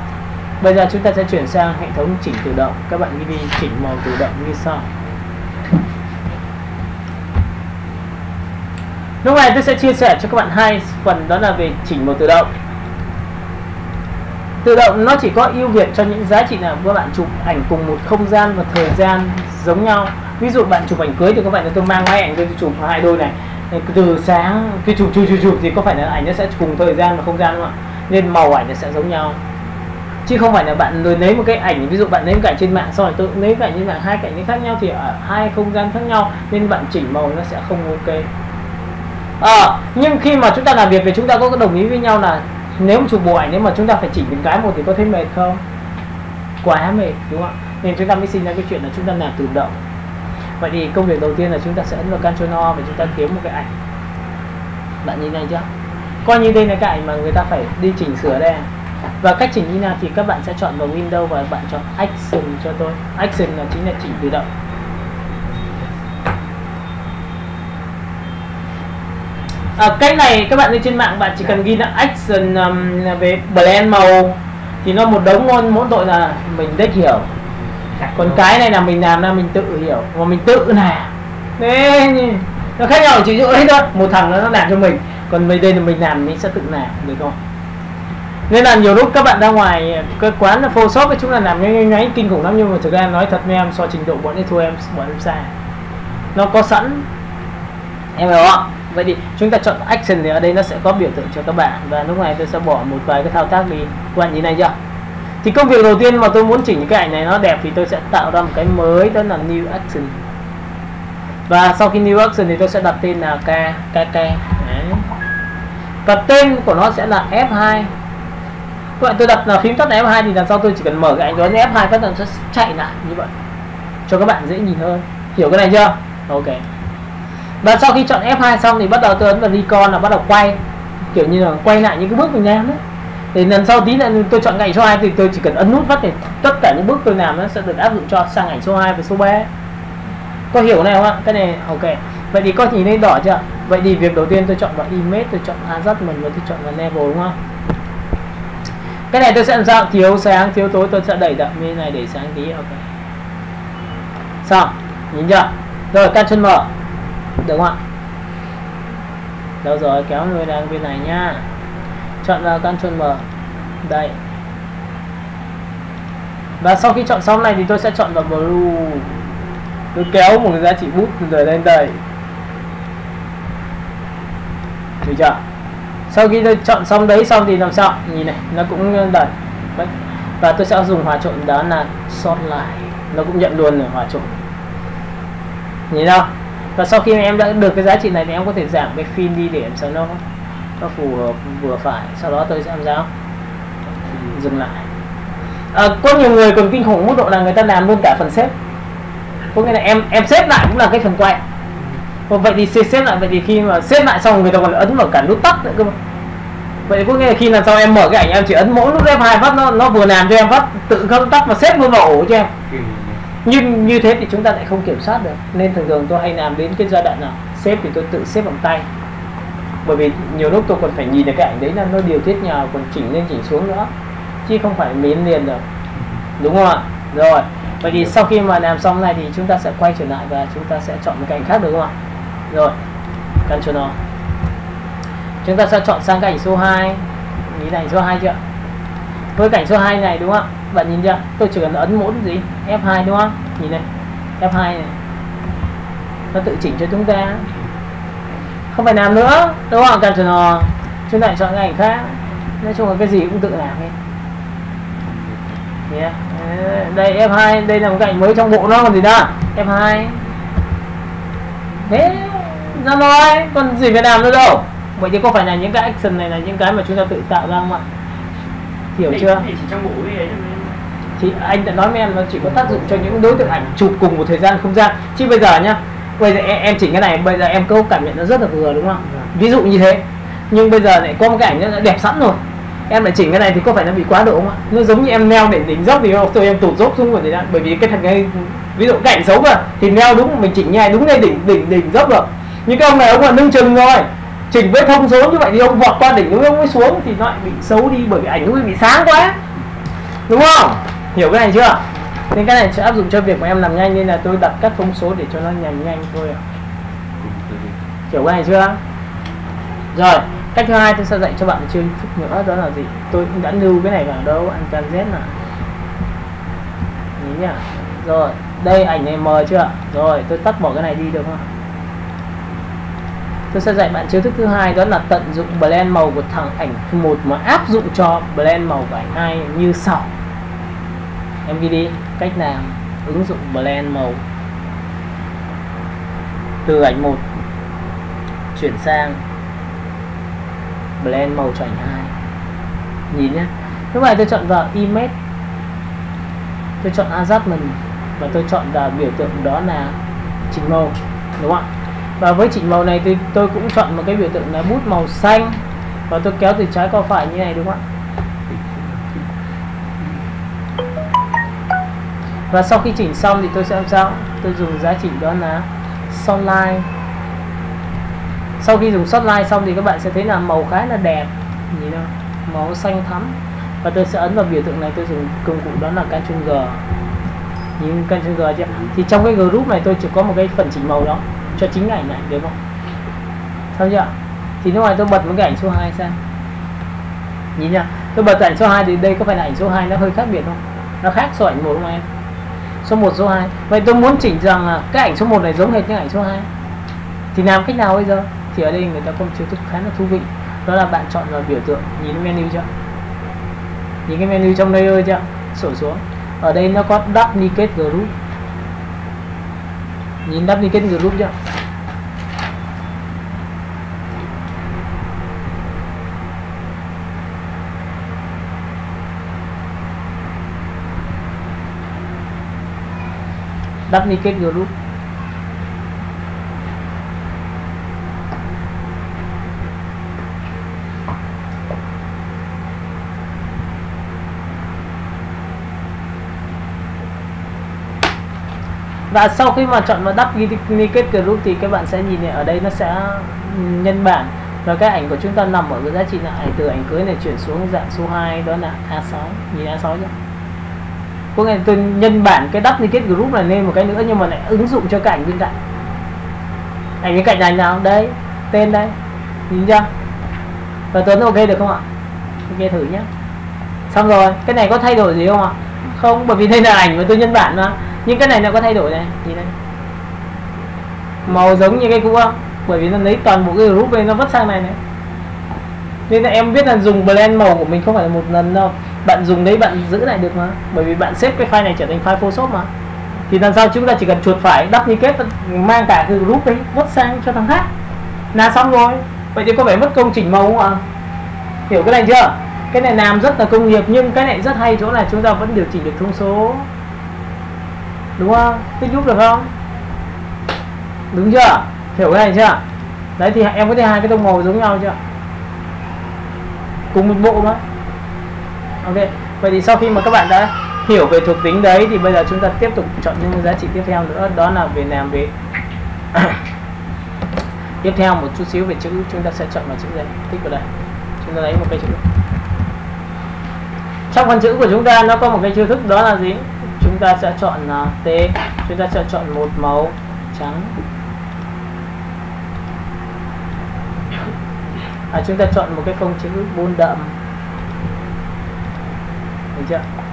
Bây giờ chúng ta sẽ chuyển sang hệ thống chỉnh tự động. Các bạn ghi đi chỉnh màu tự động như sau. Lúc này tôi sẽ chia sẻ cho các bạn hai phần, đó là về chỉnh màu tự động. Tự động nó chỉ có ưu việt cho những giá trị nào? Các bạn chụp ảnh cùng một không gian và thời gian giống nhau. Ví dụ bạn chụp ảnh cưới thì các bạn tôi mang máy ảnh, tôi chụp hai đôi này từ sáng khi chụp chụp chụp chụp thì có phải là ảnh nó sẽ cùng thời gian và không gian không ạ? Nên màu ảnh nó sẽ giống nhau. Chứ không phải là bạn rồi lấy một cái ảnh ví dụ bạn lấy một cảnh trên mạng xong rồi tôi lấy cảnh trên mạng hai cảnh khác nhau thì ở hai không gian khác nhau nên bạn chỉnh màu nó sẽ không ok. À, nhưng khi mà chúng ta làm việc thì chúng ta có đồng ý với nhau là nếu mà chụp bộ ảnh nếu mà chúng ta phải chỉnh từng cái một thì có thấy mệt không? Quá mệt đúng không ạ? Nên chúng ta mới sinh ra cái chuyện là chúng ta làm tự động vậy thì công việc đầu tiên là chúng ta sẽ ấn vào Ctrl O và chúng ta kiếm một cái ảnh. Bạn nhìn này chưa? Coi như đây là cái ảnh mà người ta phải đi chỉnh sửa đây. Và cách chỉnh như nào thì các bạn sẽ chọn vào Windows và bạn chọn Action cho tôi. Action là chính là chỉnh tự động. À, cái này các bạn lên trên mạng bạn chỉ cần ghi là action um, về blend màu. Thì nó một đống ngon mỗi tội là mình đếch hiểu còn cái này là mình làm ra, mình tự hiểu. Mà mình tự làm. Nên nó khác nhau chỉ dụ đấy thôi. Một thằng nó làm cho mình. Còn mình đây là mình làm, mình sẽ tự làm được không? Nên là nhiều lúc các bạn ra ngoài, cái quán là photoshop ấy, chúng là làm nháy nháy kinh khủng lắm. Nhưng mà thực ra nói thật với em, so trình độ bọn ấy thua em, bọn em xa nó có sẵn. Em hiểu không? Vậy thì chúng ta chọn action thì ở đây nó sẽ có biểu tượng cho các bạn. Và lúc này tôi sẽ bỏ một vài cái thao tác đi. Các bạn nhìn này chưa? Thì công việc đầu tiên mà tôi muốn chỉnh cái ảnh này nó đẹp thì tôi sẽ tạo ra một cái mới, đó là new action. Và sau khi new action thì tôi sẽ đặt tên là k k k. Và tên của nó sẽ là F2 các bạn tôi đặt là phím tắt là F2 thì là sau tôi chỉ cần mở cái ảnh đó F2 các bạn sẽ chạy lại như vậy, cho các bạn dễ nhìn hơn. Hiểu cái này chưa? Ok. Và sau khi chọn F2 xong thì bắt đầu tôi ấn vào recon là bắt đầu quay. Kiểu như là quay lại những cái bước mình làm đấy thì lần sau tí là tôi chọn ngành số 2 thì tôi chỉ cần ấn nút phát thì tất cả những bước tôi làm nó sẽ được áp dụng cho sang ảnh số 2 và số 3 có hiểu này không ạ? Cái này, ok. Vậy thì có nhìn lên đỏ chưa? Vậy thì việc đầu tiên tôi chọn vào image, tôi chọn adjustment và tôi chọn vào level, đúng không? Cái này tôi sẽ làm sao? Thiếu sáng, thiếu tối, tôi sẽ đẩy đậm như này để sáng tí, ok. Xong. Nhìn chưa? Rồi, can chân mở. Được không ạ? Đâu rồi, kéo người đang bên này nha chọn vào Ctrl M mở. Đây và sau khi chọn xong này thì tôi sẽ chọn vào blue. Tôi kéo một cái giá trị bút rồi lên đây. Được chưa? Sau khi tôi chọn xong đấy xong thì làm sao? Nhìn này, nó cũng ờ, đẩy. Và tôi sẽ dùng hòa trộn đó là sót lại. Nó cũng nhận luôn rồi hòa trộn. Nhìn đâu và sau khi em đã được cái giá trị này thì em có thể giảm cái phim đi để em sao nó nó phù hợp vừa phải sau đó tôi sẽ làm sao? Dừng lại. À, có nhiều người còn kinh khủng mức độ là người ta làm luôn cả phần xếp. Có nghĩa là em em xếp lại cũng là cái phần quay. Còn vậy thì xếp lại vậy thì khi mà xếp lại xong người ta còn ấn vào cả nút tắt nữa cơ mà. Vậy có nghĩa là khi là sau em mở cái ảnh em chỉ ấn mỗi nút F2 phát nó nó vừa làm cho em phát tự không tắt và xếp luôn vào ổ cho em. Nhưng như thế thì chúng ta lại không kiểm soát được. Nên thường thường tôi hay làm đến cái giai đoạn nào xếp thì tôi tự xếp bằng tay bởi vì nhiều lúc tôi còn phải nhìn được cái ảnh đấy là nó điều tiết nhào còn chỉnh lên chỉnh xuống nữa. Chứ không phải miến liền được. Đúng không ạ? Rồi. Vậy thì sau khi mà làm xong này thì chúng ta sẽ quay trở lại và chúng ta sẽ chọn một cảnh khác, đúng không ạ? Rồi. Control chúng ta sẽ chọn sang cảnh số 2 nhìn ảnh số 2 chưa? Với cảnh số 2 này, đúng không ạ? Bạn nhìn chưa? Tôi chỉ cần ấn mỗi gì? F2 đúng không nhìn này. F2 này. Nó tự chỉnh cho chúng ta không phải làm nữa. Đúng không? Control chúng ta chọn cái ảnh khác. Nói chung là cái gì cũng tự làm hết yeah. đây F2 đây là một cảnh mới trong bộ nó còn gì nữa? F2 thế ra rồi còn gì phải làm nữa đâu. Vậy thì có phải là những cái action này là những cái mà chúng ta tự tạo ra không ạ? Hiểu Để- chưa? để chỉ trong bộ ấy ấy thì anh đã nói với em nó chỉ có tác dụng cho những đối tượng ảnh chụp cùng một thời gian không gian. Chứ bây giờ nhá bây giờ em, em chỉnh cái này bây giờ em có cảm nhận nó rất là vừa đúng không? Ví dụ như thế. Nhưng bây giờ lại có một cái ảnh nó đã đẹp sẵn rồi. Em lại chỉnh cái này thì có phải nó bị quá độ không ạ? Nó giống như em neo để đỉnh dốc thì không? Tôi em tụt dốc xuống rồi đã. Bởi vì cái thằng này ví dụ cái ảnh xấu mà thì neo đúng mình chỉnh này đúng lên đỉnh đỉnh đỉnh dốc rồi. Nhưng cái ông này ông là nâng chừng rồi. Chỉnh với thông số như vậy thì ông vọt qua đỉnh lúc ông mới xuống thì nó lại bị xấu đi bởi vì ảnh nó bị sáng quá. Đúng không? Hiểu cái này chưa nên cái này sẽ áp dụng cho việc mà em làm nhanh nên là tôi đặt các thông số để cho nó nhanh nhanh thôi ạ. hiểu cái này chưa? Rồi, cách thứ hai tôi sẽ dạy cho bạn chưa thức nữa, đó là gì? Tôi cũng đã lưu cái này vào đâu ăn can z nè. nhí nhá. Rồi, đây ảnh này mờ chưa rồi, tôi tắt bỏ cái này đi được không tôi sẽ dạy bạn chiêu thức thứ hai, đó là tận dụng blend màu của thằng ảnh một mà áp dụng cho blend màu của ảnh hai như sau em ghi đi, cách làm, ứng dụng blend màu. Từ ảnh một, chuyển sang blend màu cho ảnh hai. Nhìn nhé lúc này tôi chọn vào image. Tôi chọn adjustment và tôi chọn vào biểu tượng đó là chỉnh màu, đúng không ạ? Và với chỉnh màu này thì tôi cũng chọn một cái biểu tượng là bút màu xanh. Và tôi kéo từ trái qua phải như này, đúng không ạ? Và sau khi chỉnh xong thì tôi sẽ làm sao? Tôi dùng giá trị đó là sunlight sau khi dùng sunlight xong thì các bạn sẽ thấy là màu khá là đẹp. Nhìn không màu xanh thắm. Và tôi sẽ ấn vào biểu tượng này, tôi dùng công cụ đó là Ctrl G. Nhìn Ctrl G chứ thì trong cái group này tôi chỉ có một cái phần chỉnh màu đó, cho chính ảnh này đúng không? Xong chưa? Thì lúc này tôi bật một cái ảnh số 2 sang nhìn nha tôi bật ảnh số 2 thì đây có phải là ảnh số 2 nó hơi khác biệt không? Nó khác so ảnh một không em? Số 1 số 2 vậy tôi muốn chỉnh rằng là cái ảnh số 1 này giống hệt như ảnh số 2 thì làm cách nào bây giờ? Thì ở đây người ta có một chiêu thức khá là thú vị. Đó là bạn chọn vào biểu tượng, nhìn menu chưa? Nhìn cái menu trong đây thôi chưa? Sổ xuống. Ở đây nó có duplicate group. Nhìn duplicate group chưa? Duplicate group và sau khi mà chọn vào duplicate group thì các bạn sẽ nhìn này ở đây nó sẽ nhân bản. Và cái ảnh của chúng ta nằm ở cái giá trị là ảnh từ ảnh cưới này chuyển xuống dạng số 2 đó là A6 nhìn A6 nhé có nghĩa tôi nhân bản cái duplicate group này lên một cái nữa nhưng mà lại ứng dụng cho cái ảnh bên cạnh ảnh bên cạnh này nào? Đây, tên đây. Nhìn chưa? Và Tuấn, ok được không ạ? Ok, thử nhé xong rồi, cái này có thay đổi gì không ạ? Không, bởi vì đây là ảnh mà tôi nhân bản mà. Nhưng cái này nó có thay đổi này. Nhìn đây. Màu giống như cái cũ không? Bởi vì nó lấy toàn bộ cái group này nó vất sang này này. Nên là em biết là dùng blend màu của mình không phải là một lần đâu bạn dùng đấy, bạn giữ lại được mà. Bởi vì bạn xếp cái file này trở thành file photoshop mà. Thì lần sau chúng ta chỉ cần chuột phải đắp như kết mang cả cái group đấy vứt sang cho thằng khác. Là xong rồi. Vậy thì có vẻ mất công chỉnh màu không ạ? Hiểu cái này chưa? Cái này làm rất là công nghiệp, nhưng cái này rất hay chỗ là chúng ta vẫn điều chỉnh được thông số. Đúng không? Tích giúp được không? Đúng chưa? Hiểu cái này chưa? Đấy thì em có thể hai cái tông màu giống nhau chưa? Cùng một bộ mà ok vậy thì sau khi mà các bạn đã hiểu về thuộc tính đấy thì bây giờ chúng ta tiếp tục chọn những giá trị tiếp theo nữa. Đó là về làm về tiếp theo một chút xíu về chữ. Chúng ta sẽ chọn vào chữ này. Tích vào đây. Chúng ta lấy một cái chữ. Trong phần chữ của chúng ta nó có một cái chiêu thức đó là gì? Chúng ta sẽ chọn uh, t. Chúng ta sẽ chọn một màu trắng. À, chúng ta chọn một cái phông chữ bôn đậm được chưa?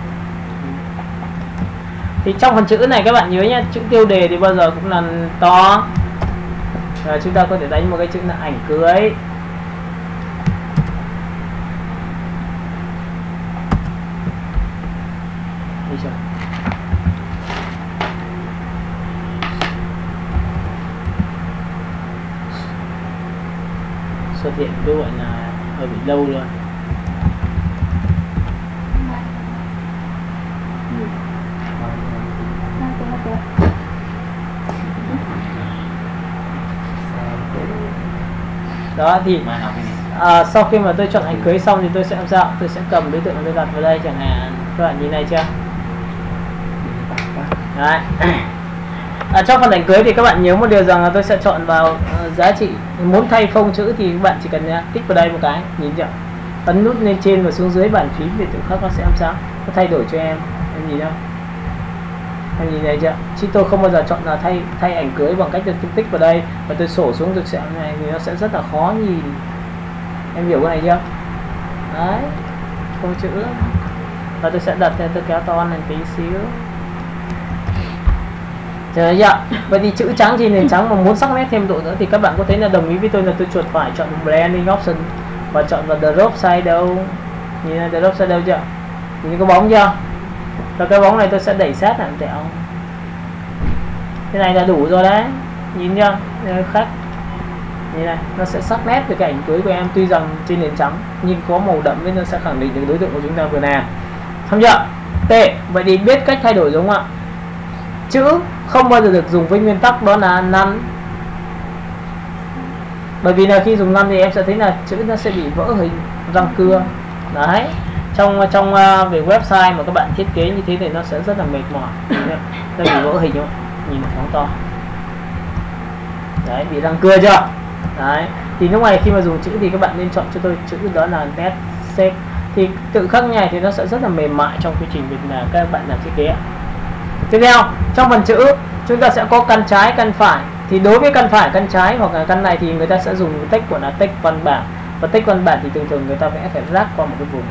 Thì trong phần chữ này các bạn nhớ nhé chữ tiêu đề thì bao giờ cũng là to. Rồi chúng ta có thể đánh một cái chữ là ảnh cưới. Chưa? xuất hiện cái gọi là hơi bị lâu luôn. Đó thì à, sau khi mà tôi chọn ảnh cưới xong thì tôi sẽ làm sao? Tôi sẽ cầm đối tượng tôi đặt vào đây chẳng hạn. Các bạn nhìn này chưa? Đấy. À, trong phần ảnh cưới thì các bạn nhớ một điều rằng là tôi sẽ chọn vào uh, giá trị muốn thay phông chữ thì các bạn chỉ cần uh, tích vào đây một cái nhìn chưa? Ấn nút lên trên và xuống dưới bàn phím để tự khắc nó sẽ làm sao? Nó thay đổi cho em. Em nhìn không em nhìn này chưa chứ tôi không bao giờ chọn là thay thay ảnh cưới bằng cách tôi tích vào đây. Và tôi sổ xuống được sẽ, này, thì nó sẽ rất là khó nhìn. Em hiểu cái này chưa? Đấy phông chữ. Và tôi sẽ đặt, tôi kéo to lên tí xíu. Trời ạ. Vậy thì chữ trắng thì nền trắng mà muốn sắc nét thêm độ nữa thì các bạn có thấy là đồng ý với tôi là tôi chuột phải chọn blending option và chọn vào drop shadow nhìn này drop shadow chưa nhìn có bóng chưa? Và cái bóng này tôi sẽ đẩy sát làm tẹo. Cái này là đủ rồi đấy, nhìn chưa? Khác như này, nó sẽ sắc nét với cái ảnh cưới của em. Tuy rằng trên nền trắng nhưng có màu đậm nên nó sẽ khẳng định được đối tượng của chúng ta vừa nào xong chưa? Tệ vậy thì biết cách thay đổi đúng không ạ? Chữ không bao giờ được dùng với nguyên tắc đó là năn. Bởi vì là khi dùng năn thì em sẽ thấy là chữ nó sẽ bị vỡ hình, răng cưa. Đấy trong trong uh, về website mà các bạn thiết kế như thế thì nó sẽ rất là mệt mỏi. Nó bị vỡ hình không? Nhìn phóng to. Đấy bị răng cưa chưa? Đấy thì lúc này khi mà dùng chữ thì các bạn nên chọn cho tôi chữ đó là nét shape thì tự khắc này thì nó sẽ rất là mềm mại trong quy trình việc là các bạn làm thiết kế tiếp theo trong phần chữ chúng ta sẽ có căn trái căn phải. Thì đối với căn phải căn trái hoặc là căn này thì người ta sẽ dùng text của là text văn bản. Và text văn bản thì thường thường người ta vẽ phải rác qua một cái vùng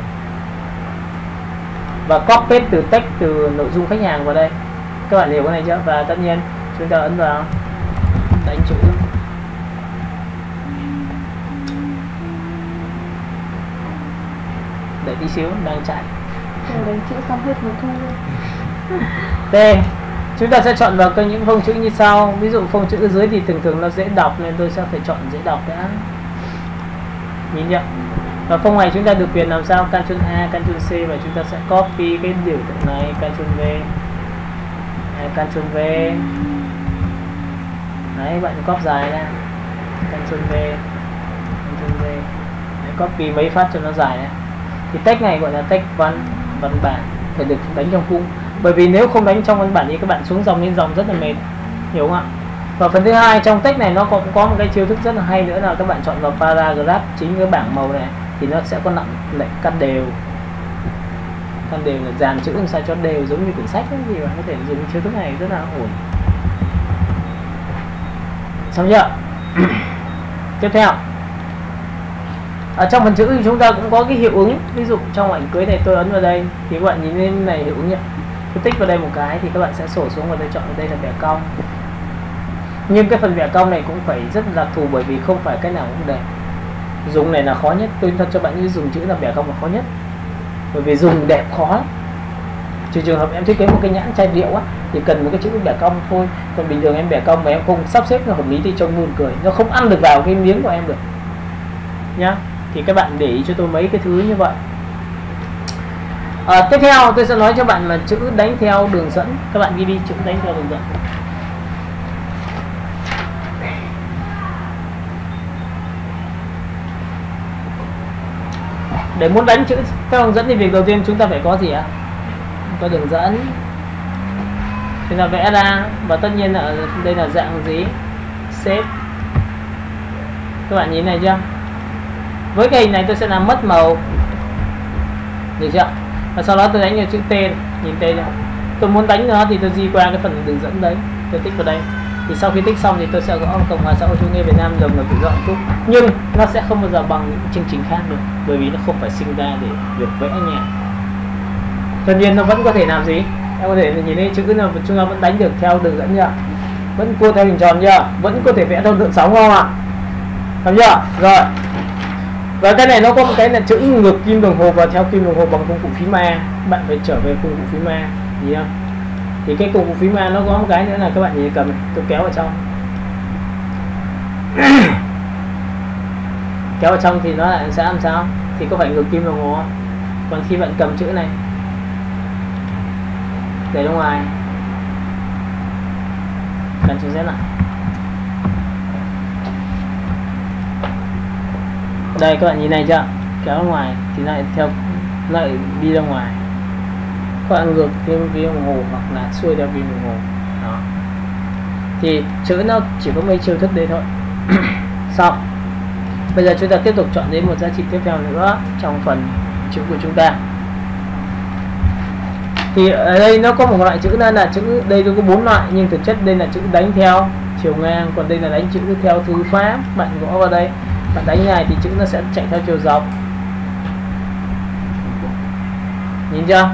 và copy từ text từ nội dung khách hàng vào đây. Các bạn hiểu cái này chưa? Và tất nhiên chúng ta ấn vào. Đánh chữ đợi tí xíu đang chạy. Đánh chữ xong hết mùa thu D chúng ta sẽ chọn vào cái những phông chữ như sau. Ví dụ phông chữ ở dưới thì thường thường nó dễ đọc nên tôi sẽ phải chọn dễ đọc đã. Nhìn chưa và phong này chúng ta được quyền làm sao? Ctrl A Ctrl C và chúng ta sẽ copy cái biểu tượng này Ctrl V. À, Ctrl V. Đấy bạn copy dài ra. Ctrl V Ctrl V. Đấy, copy mấy phát cho nó dài đấy thì text này gọi là text văn văn bản phải được đánh trong khung bởi vì nếu không đánh trong văn bản thì các bạn xuống dòng lên dòng rất là mệt hiểu không ạ? Và phần thứ hai trong text này nó cũng có một cái chiêu thức rất là hay nữa là các bạn chọn vào paragraph chính cái bảng màu này thì nó sẽ có nặng lệnh cắt đều. Con đều là dàn chữ làm sao cho đều giống như quyển sách ấy, thì bạn có thể dùng chiêu thức này rất là ổn. Xong chưa? Tiếp theo. Ở trong phần chữ thì chúng ta cũng có cái hiệu ứng. Ví dụ trong ảnh cưới này tôi ấn vào đây thì các bạn nhìn lên này hiệu ứng nhỉ tôi tích vào đây một cái thì các bạn sẽ sổ xuống và tôi chọn ở đây là bẻ cong. Nhưng cái phần vẻ cong này cũng phải rất là thù bởi vì không phải cái nào cũng đẹp dùng này là khó nhất. Tôi thật cho bạn như dùng chữ làm bẻ cong là khó nhất. Bởi vì dùng đẹp khó lắm. Trừ trường hợp em thiết kế một cái nhãn chai rượu á thì cần một cái chữ bẻ cong thôi. Còn bình thường em bẻ cong mà em không sắp xếp nó hợp lý thì trông buồn cười. Nó không ăn được vào cái miếng của em được. Nhá. Thì các bạn để ý cho tôi mấy cái thứ như vậy. À, tiếp theo tôi sẽ nói cho bạn là chữ đánh theo đường dẫn. Các bạn ghi đi chữ đánh theo đường dẫn. Để muốn đánh chữ theo hướng dẫn thì việc đầu tiên chúng ta phải có gì ạ? Có đường dẫn. Chúng ta vẽ ra, và tất nhiên là đây là dạng gì? Xếp. Các bạn nhìn này chưa? Với cái hình này tôi sẽ làm mất màu. Được chưa? Và sau đó tôi đánh vào chữ tên. nhìn tên chưa tôi muốn đánh nó thì tôi di qua cái phần đường dẫn đấy. Tôi tích vào đây thì sau khi tích xong thì tôi sẽ gõ cộng hòa xã hội chủ nghĩa Việt Nam đồng là tự do hạnh phúc. Nhưng nó sẽ không bao giờ bằng những chương trình khác được bởi vì nó không phải sinh ra để việc vẽ nhạc. Tất nhiên nó vẫn có thể làm gì? Em có thể nhìn thấy chữ là chúng ta vẫn đánh được theo đường dẫn nhá, vẫn cua theo hình tròn chưa vẫn có thể vẽ theo đường sóng không ạ? Làm chưa? Rồi. Và cái này nó có một cái là chữ ngược kim đồng hồ và theo kim đồng hồ bằng công cụ phím ma. Bạn phải trở về công cụ phím ma gì không thì cái cục phím phí ma nó có một cái nữa là các bạn nhìn cầm, tôi kéo vào trong. Kéo vào trong thì nó lại sẽ làm sao? Thì có phải ngược kim đồng hồ không? Còn khi bạn cầm chữ này, để ra ngoài cần chữ Z lại đây, các bạn nhìn này chưa? Kéo ra ngoài thì lại theo lại đi ra ngoài bạn ngược theo kim đồng hồ hoặc là xuôi theo kim đồng hồ. Đó. Thì chữ nó chỉ có mấy chiêu thức đấy thôi. Xong. Bây giờ chúng ta tiếp tục chọn đến một giá trị tiếp theo nữa trong phần chữ của chúng ta. Thì ở đây nó có một loại chữ nữa là chữ đây có bốn loại nhưng thực chất đây là chữ đánh theo chiều ngang còn đây là đánh chữ theo thư pháp. Bạn gõ vào đây bạn đánh này thì chữ nó sẽ chạy theo chiều dọc. Nhìn chưa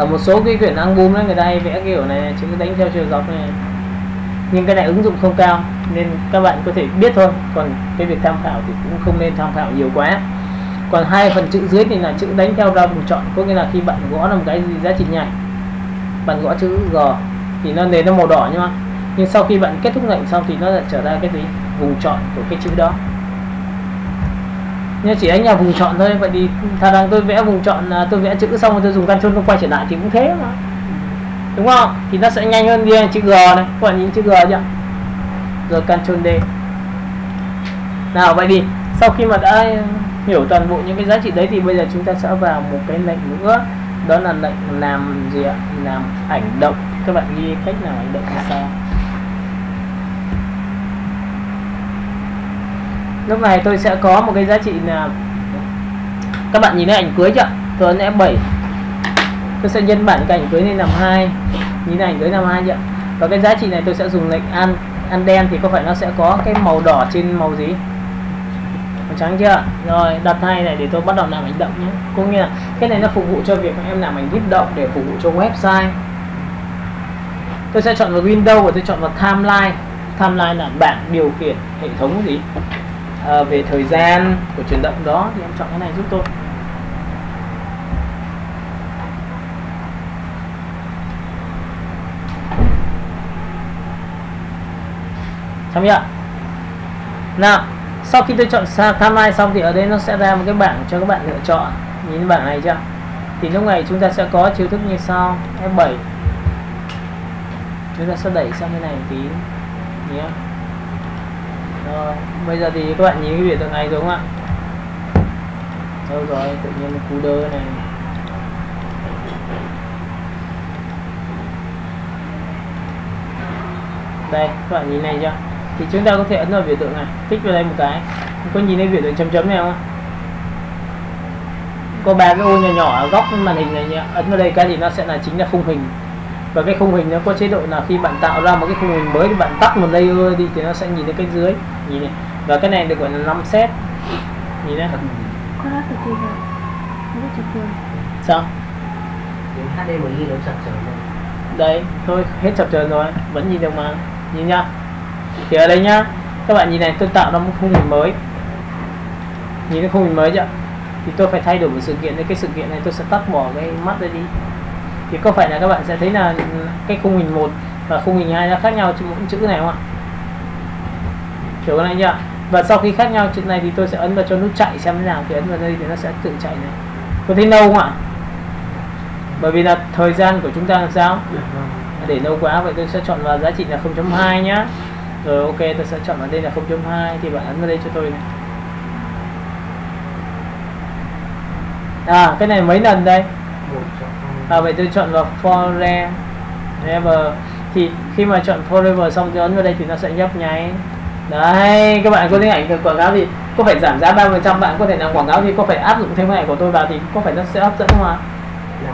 ở một số cái quyển album đấy người ta hay vẽ kiểu này chữ đánh theo chiều dọc này. Nhưng cái này ứng dụng không cao, nên các bạn có thể biết thôi. Còn cái việc tham khảo thì cũng không nên tham khảo nhiều quá. Còn hai phần chữ dưới thì là chữ đánh theo ra vùng chọn, có nghĩa là khi bạn gõ làm một cái gì, giá trị nhảy. Bạn gõ chữ g thì nó nền nó màu đỏ nhưng mà nhưng sau khi bạn kết thúc lệnh xong thì nó lại trở ra cái gì? Vùng chọn của cái chữ đó nhưng chỉ đánh vào vùng chọn thôi, vậy thì thà rằng tôi vẽ vùng chọn à, tôi vẽ chữ xong rồi tôi dùng căn tôi quay trở lại thì cũng thế mà. Đúng không? Thì nó sẽ nhanh hơn đi chữ g này. Các bạn nhìn chữ g chưa? Rồi Ctrl D. Nào, vậy đi sau khi mà đã hiểu toàn bộ những cái giá trị đấy thì bây giờ chúng ta sẽ vào một cái lệnh nữa. Đó là lệnh làm gì ạ? Làm ảnh động. Các bạn ghi cách nào ảnh động là sao? Lúc này tôi sẽ có một cái giá trị là các bạn nhìn thấy ảnh cưới chưa? Tôi sẽ F7 tôi sẽ nhân bản cái ảnh cưới lên làm hai. Nhìn ảnh cưới làm hai chưa? Và cái giá trị này tôi sẽ dùng lệnh ăn ăn đen thì có phải nó sẽ có cái màu đỏ trên màu gì? Màu trắng chưa? Rồi, đặt hai này để tôi bắt đầu làm ảnh động nhé. Cũng như là cái này nó phục vụ cho việc em làm ảnh clip động để phục vụ cho website. Tôi sẽ chọn vào Windows và tôi chọn vào timeline. Timeline là bảng điều khiển hệ thống gì? À, về thời gian của chuyển động đó thì em chọn cái này giúp tôi. Xong chưa? Nào sau khi tôi chọn timeline xong thì ở đây nó sẽ ra một cái bảng cho các bạn lựa chọn. Nhìn bảng này chưa? Thì lúc này chúng ta sẽ có chiêu thức như sau F7 chúng ta sẽ đẩy sang cái này một tí nhé rồi bây giờ thì các bạn nhìn cái biểu tượng này đúng không ạ. Đâu rồi, tự nhiên cú đơ này. Đây, các bạn nhìn này chưa? Thì chúng ta có thể ấn vào biểu tượng này tích vào đây một cái. Có nhìn thấy biểu tượng chấm chấm này không có ba cái ô nhỏ nhỏ ở góc màn hình này nhé ấn vào đây cái thì nó sẽ là chính là khung hình. Và cái khung hình nó có chế độ là khi bạn tạo ra một cái khung hình mới thì bạn tắt một layer đi thì nó sẽ nhìn thấy cái dưới nhìn này. Và cái này được gọi là 5 set. Nhìn này. Con hát được rồi? Vời. sao? Đến HDMI nó chập chờn đây thôi hết chập chờn rồi. Vẫn nhìn được mà. Nhìn nhá. Thì ở đây nhá. Các bạn nhìn này tôi tạo ra một khung hình mới. Nhìn cái khung hình mới chưa? Thì tôi phải thay đổi một sự kiện thì cái sự kiện này tôi sẽ tắt bỏ cái mắt đây đi. Thì có phải là các bạn sẽ thấy là cái khung hình một và khung hình hai nó khác nhau trong mỗi chữ này không ạ hiểu cái này chưa và sau khi khác nhau chữ này thì tôi sẽ ấn vào cho nút chạy xem thế nào, thì ấn vào đây thì nó sẽ tự chạy này. Có thấy lâu không ạ? Bởi vì là thời gian của chúng ta làm sao? Để lâu quá, vậy tôi sẽ chọn vào giá trị là 0.2 nhá. Rồi, ok, tôi sẽ chọn vào đây là 0.2 thì bạn ấn vào đây cho tôi này. À cái này mấy lần đây? À vậy tôi chọn vào forever. Thì khi mà chọn forever xong tôi ấn vào đây thì nó sẽ nhấp nháy đấy các bạn có thấy ảnh quảng cáo thì có phải giảm giá 30 trăm bạn có thể làm quảng cáo thì có phải áp dụng thêm cái ảnh của tôi vào thì có phải nó sẽ hấp dẫn không ạ? Đẹp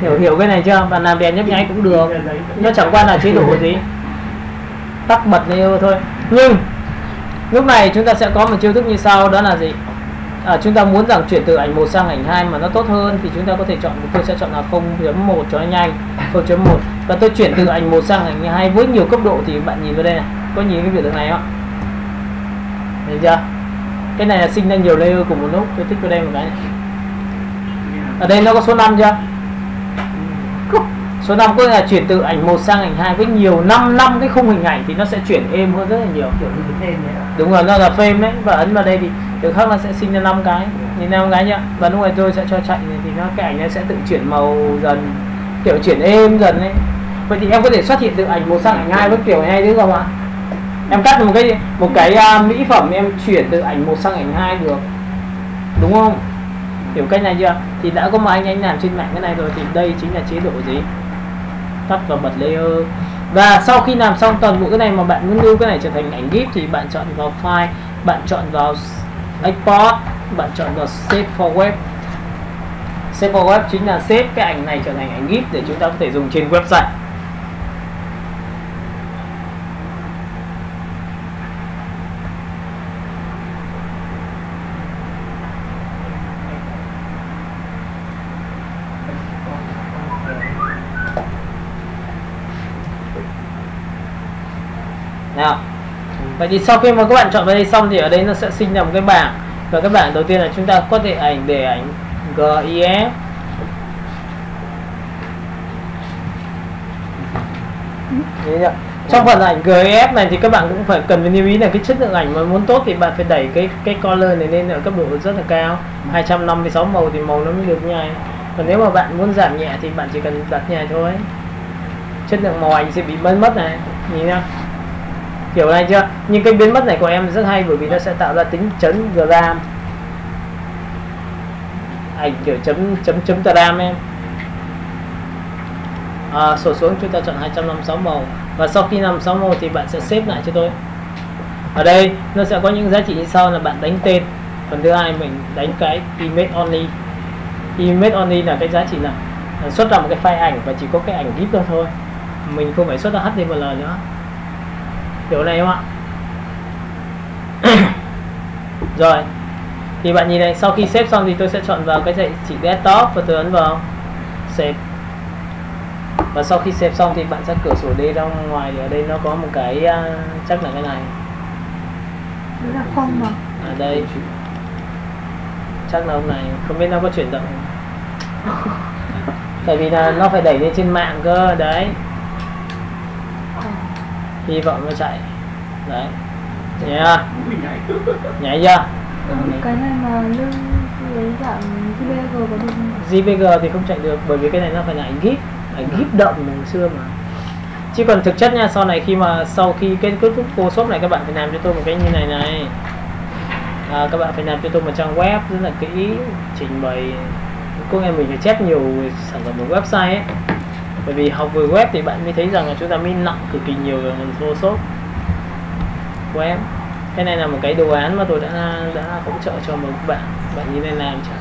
hiểu hiểu cái này chưa? Bạn làm đèn nhấp nháy cũng được. Nó chẳng qua là chế độ gì? Tắt bật layer thôi. Nhưng lúc này chúng ta sẽ có một chiêu thức như sau đó là gì? À, chúng ta muốn rằng chuyển từ ảnh 1 sang ảnh 2 mà nó tốt hơn thì chúng ta có thể chọn tôi sẽ chọn là 0.1 cho nó nhanh 0.1 và tôi chuyển từ ảnh 1 sang ảnh 2 với nhiều cấp độ thì bạn nhìn vào đây này có nhìn cái việc này không? Thấy chưa? Cái này là sinh ra nhiều layer cùng một lúc. Tôi thích vào đây một cái ở đây nó có số 5 chưa? Số 5 có nghĩa là chuyển từ ảnh 1 sang ảnh 2 với nhiều 5 năm cái khung hình ảnh thì nó sẽ chuyển êm hơn rất là nhiều. Kiểu đúng rồi nó là frame đấy. Và ấn vào đây thì từ khác nó sẽ sinh ra 5 cái. Nhìn năm cái nhá. Và lúc này tôi sẽ cho chạy thì nó cái ảnh nó sẽ tự chuyển màu dần. Kiểu chuyển êm dần đấy vậy thì em có thể xuất hiện từ ảnh một sang ảnh hai với kiểu này được không ạ em cắt một cái một cái uh, mỹ phẩm em chuyển từ ảnh một sang ảnh hai được. Đúng không? Hiểu cách này chưa? Thì đã có một anh anh làm trên mạng cái này rồi thì đây chính là chế độ gì? Tắt và bật layer. Và sau khi làm xong toàn bộ cái này mà bạn muốn lưu cái này trở thành ảnh GIF thì bạn chọn vào file bạn chọn vào export bạn chọn vào save for web. Save for web chính là save cái ảnh này trở thành ảnh GIF để chúng ta có thể dùng trên website nào vậy thì sau khi mà các bạn chọn vào đây xong thì ở đây nó sẽ sinh ra một cái bảng. Và cái bảng đầu tiên là chúng ta có thể ảnh để ảnh GIF trong phần ảnh GIF này thì các bạn cũng phải cần phải lưu ý là cái chất lượng ảnh mà muốn tốt thì bạn phải đẩy cái cái color này lên ở cấp độ rất là cao. 256 màu thì màu nó mới được nhai còn nếu mà bạn muốn giảm nhẹ thì bạn chỉ cần đặt nhẹ thôi. Chất lượng màu ảnh sẽ bị mất mất này. Nhìn nhá hiểu này chưa? Nhưng cái biến mất này của em rất hay bởi vì nó sẽ tạo ra tính chấn gram. Ảnh kiểu chấm chấm chấm gram em. À, sổ xuống chúng ta chọn 256 màu. Và sau khi 56 màu thì bạn sẽ xếp lại cho tôi. Ở đây nó sẽ có những giá trị như sau là bạn đánh tên. Phần thứ hai mình đánh cái image only. Image only là cái giá trị là xuất ra một cái file ảnh và chỉ có cái ảnh gif thôi. Mình không phải xuất ra html nữa kiểu này không ạ? Rồi thì bạn nhìn này sau khi xếp xong thì tôi sẽ chọn vào cái chỉ desktop và tôi ấn vào save. Và sau khi xếp xong thì bạn sẽ cửa sổ đi ra ngoài thì ở đây nó có một cái uh, chắc là cái này. Đấy là không mà. ở đây. Chắc là ông này không biết nó có chuyển động. Tại vì là nó phải đẩy lên trên mạng cơ đấy hy vọng nó chạy. Đấy. Nhá nhảy chưa? Cái này mà lưu lấy dạng JPG có được? JPG thì không chạy được bởi vì cái này nó phải là ảnh GIF ảnh GIF động hồi xưa mà. Chứ còn thực chất nha sau này khi mà sau khi cái kết thúc Photoshop này các bạn phải làm cho tôi một cái như này này. À, các bạn phải làm cho tôi một trang web rất là kỹ trình bày. Có nghĩa mình phải chép nhiều sản phẩm của website ấy bởi vì học về web thì bạn mới thấy rằng là chúng ta mới nặng cực kỳ nhiều về phần Photoshop. Web cái này là một cái đồ án mà tôi đã đã hỗ trợ cho một bạn. Bạn như nên làm chẳng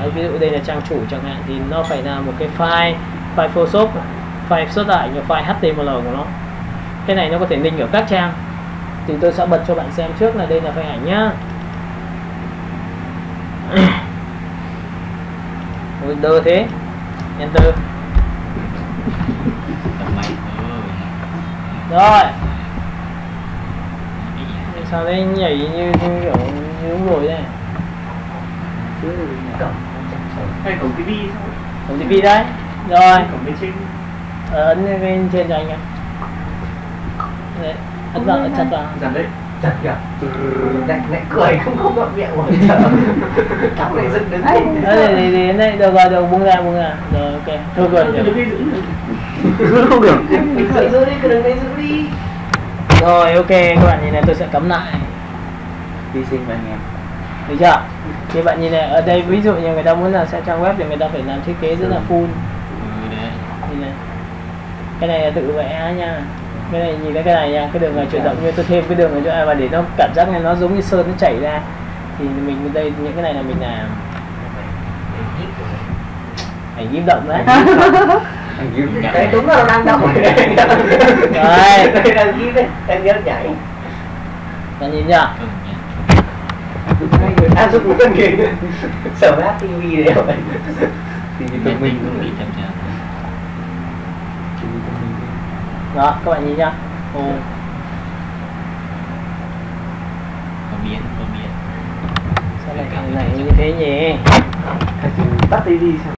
à, ví dụ đây là trang chủ chẳng hạn thì nó phải là một cái file file Photoshop file xuất lại như file HTML của nó. Cái này nó có thể link ở các trang. Thì tôi sẽ bật cho bạn xem trước là đây là file ảnh nhá. Ôi, đơ thế. Enter tầm mấy ừ rồi. Sao đây nhảy như, như kiểu như đúng rồi đây hay cổng tivi sao Cầm TV đấy. Rồi. Cổng bên trên. Ờ, ấn bên trên cho anh em. Đấy ấn vào ấn chặt vào dần đấy Chật kìa. Lại, lại cười không không ngậm miệng rồi. Cắm lại dựng đứng. Ấy. đấy thì thì đây. Được rồi được buông ra buông ra. Rồi ok. Thôi rồi được. Giữ không được. Giữ giữ đi, cái đường đấy giữ đi. rồi ok các bạn nhìn này tôi sẽ cắm lại. Hy sinh với anh em được chưa? Thì bạn nhìn này ở đây ví dụ như người ta muốn làm sẽ trang web thì người ta phải làm thiết kế rất là full. Ừ đấy. Nhìn này. Cái này là tự vẽ nha cái này nhìn thấy cái này nha cái đường này chuyển động như tôi thêm cái đường này cho ai mà để nó cảm giác này nó giống như sơn nó chảy ra. Thì mình đây những cái này là mình làm. Ảnh ghim động đấy Đấy đúng là nó đang động rồi. Đang ghi đấy. Em nhớ nhảy. bạn nhìn nhá ừ nhỉ Hai người áp dụng một cân kìa. Sở áp TV đấy rồi. định cũng bị chậm chạp đó các bạn nhìn nhá Ồ, có biến có biến sao lại này như thế nhỉ Tắt TV sao?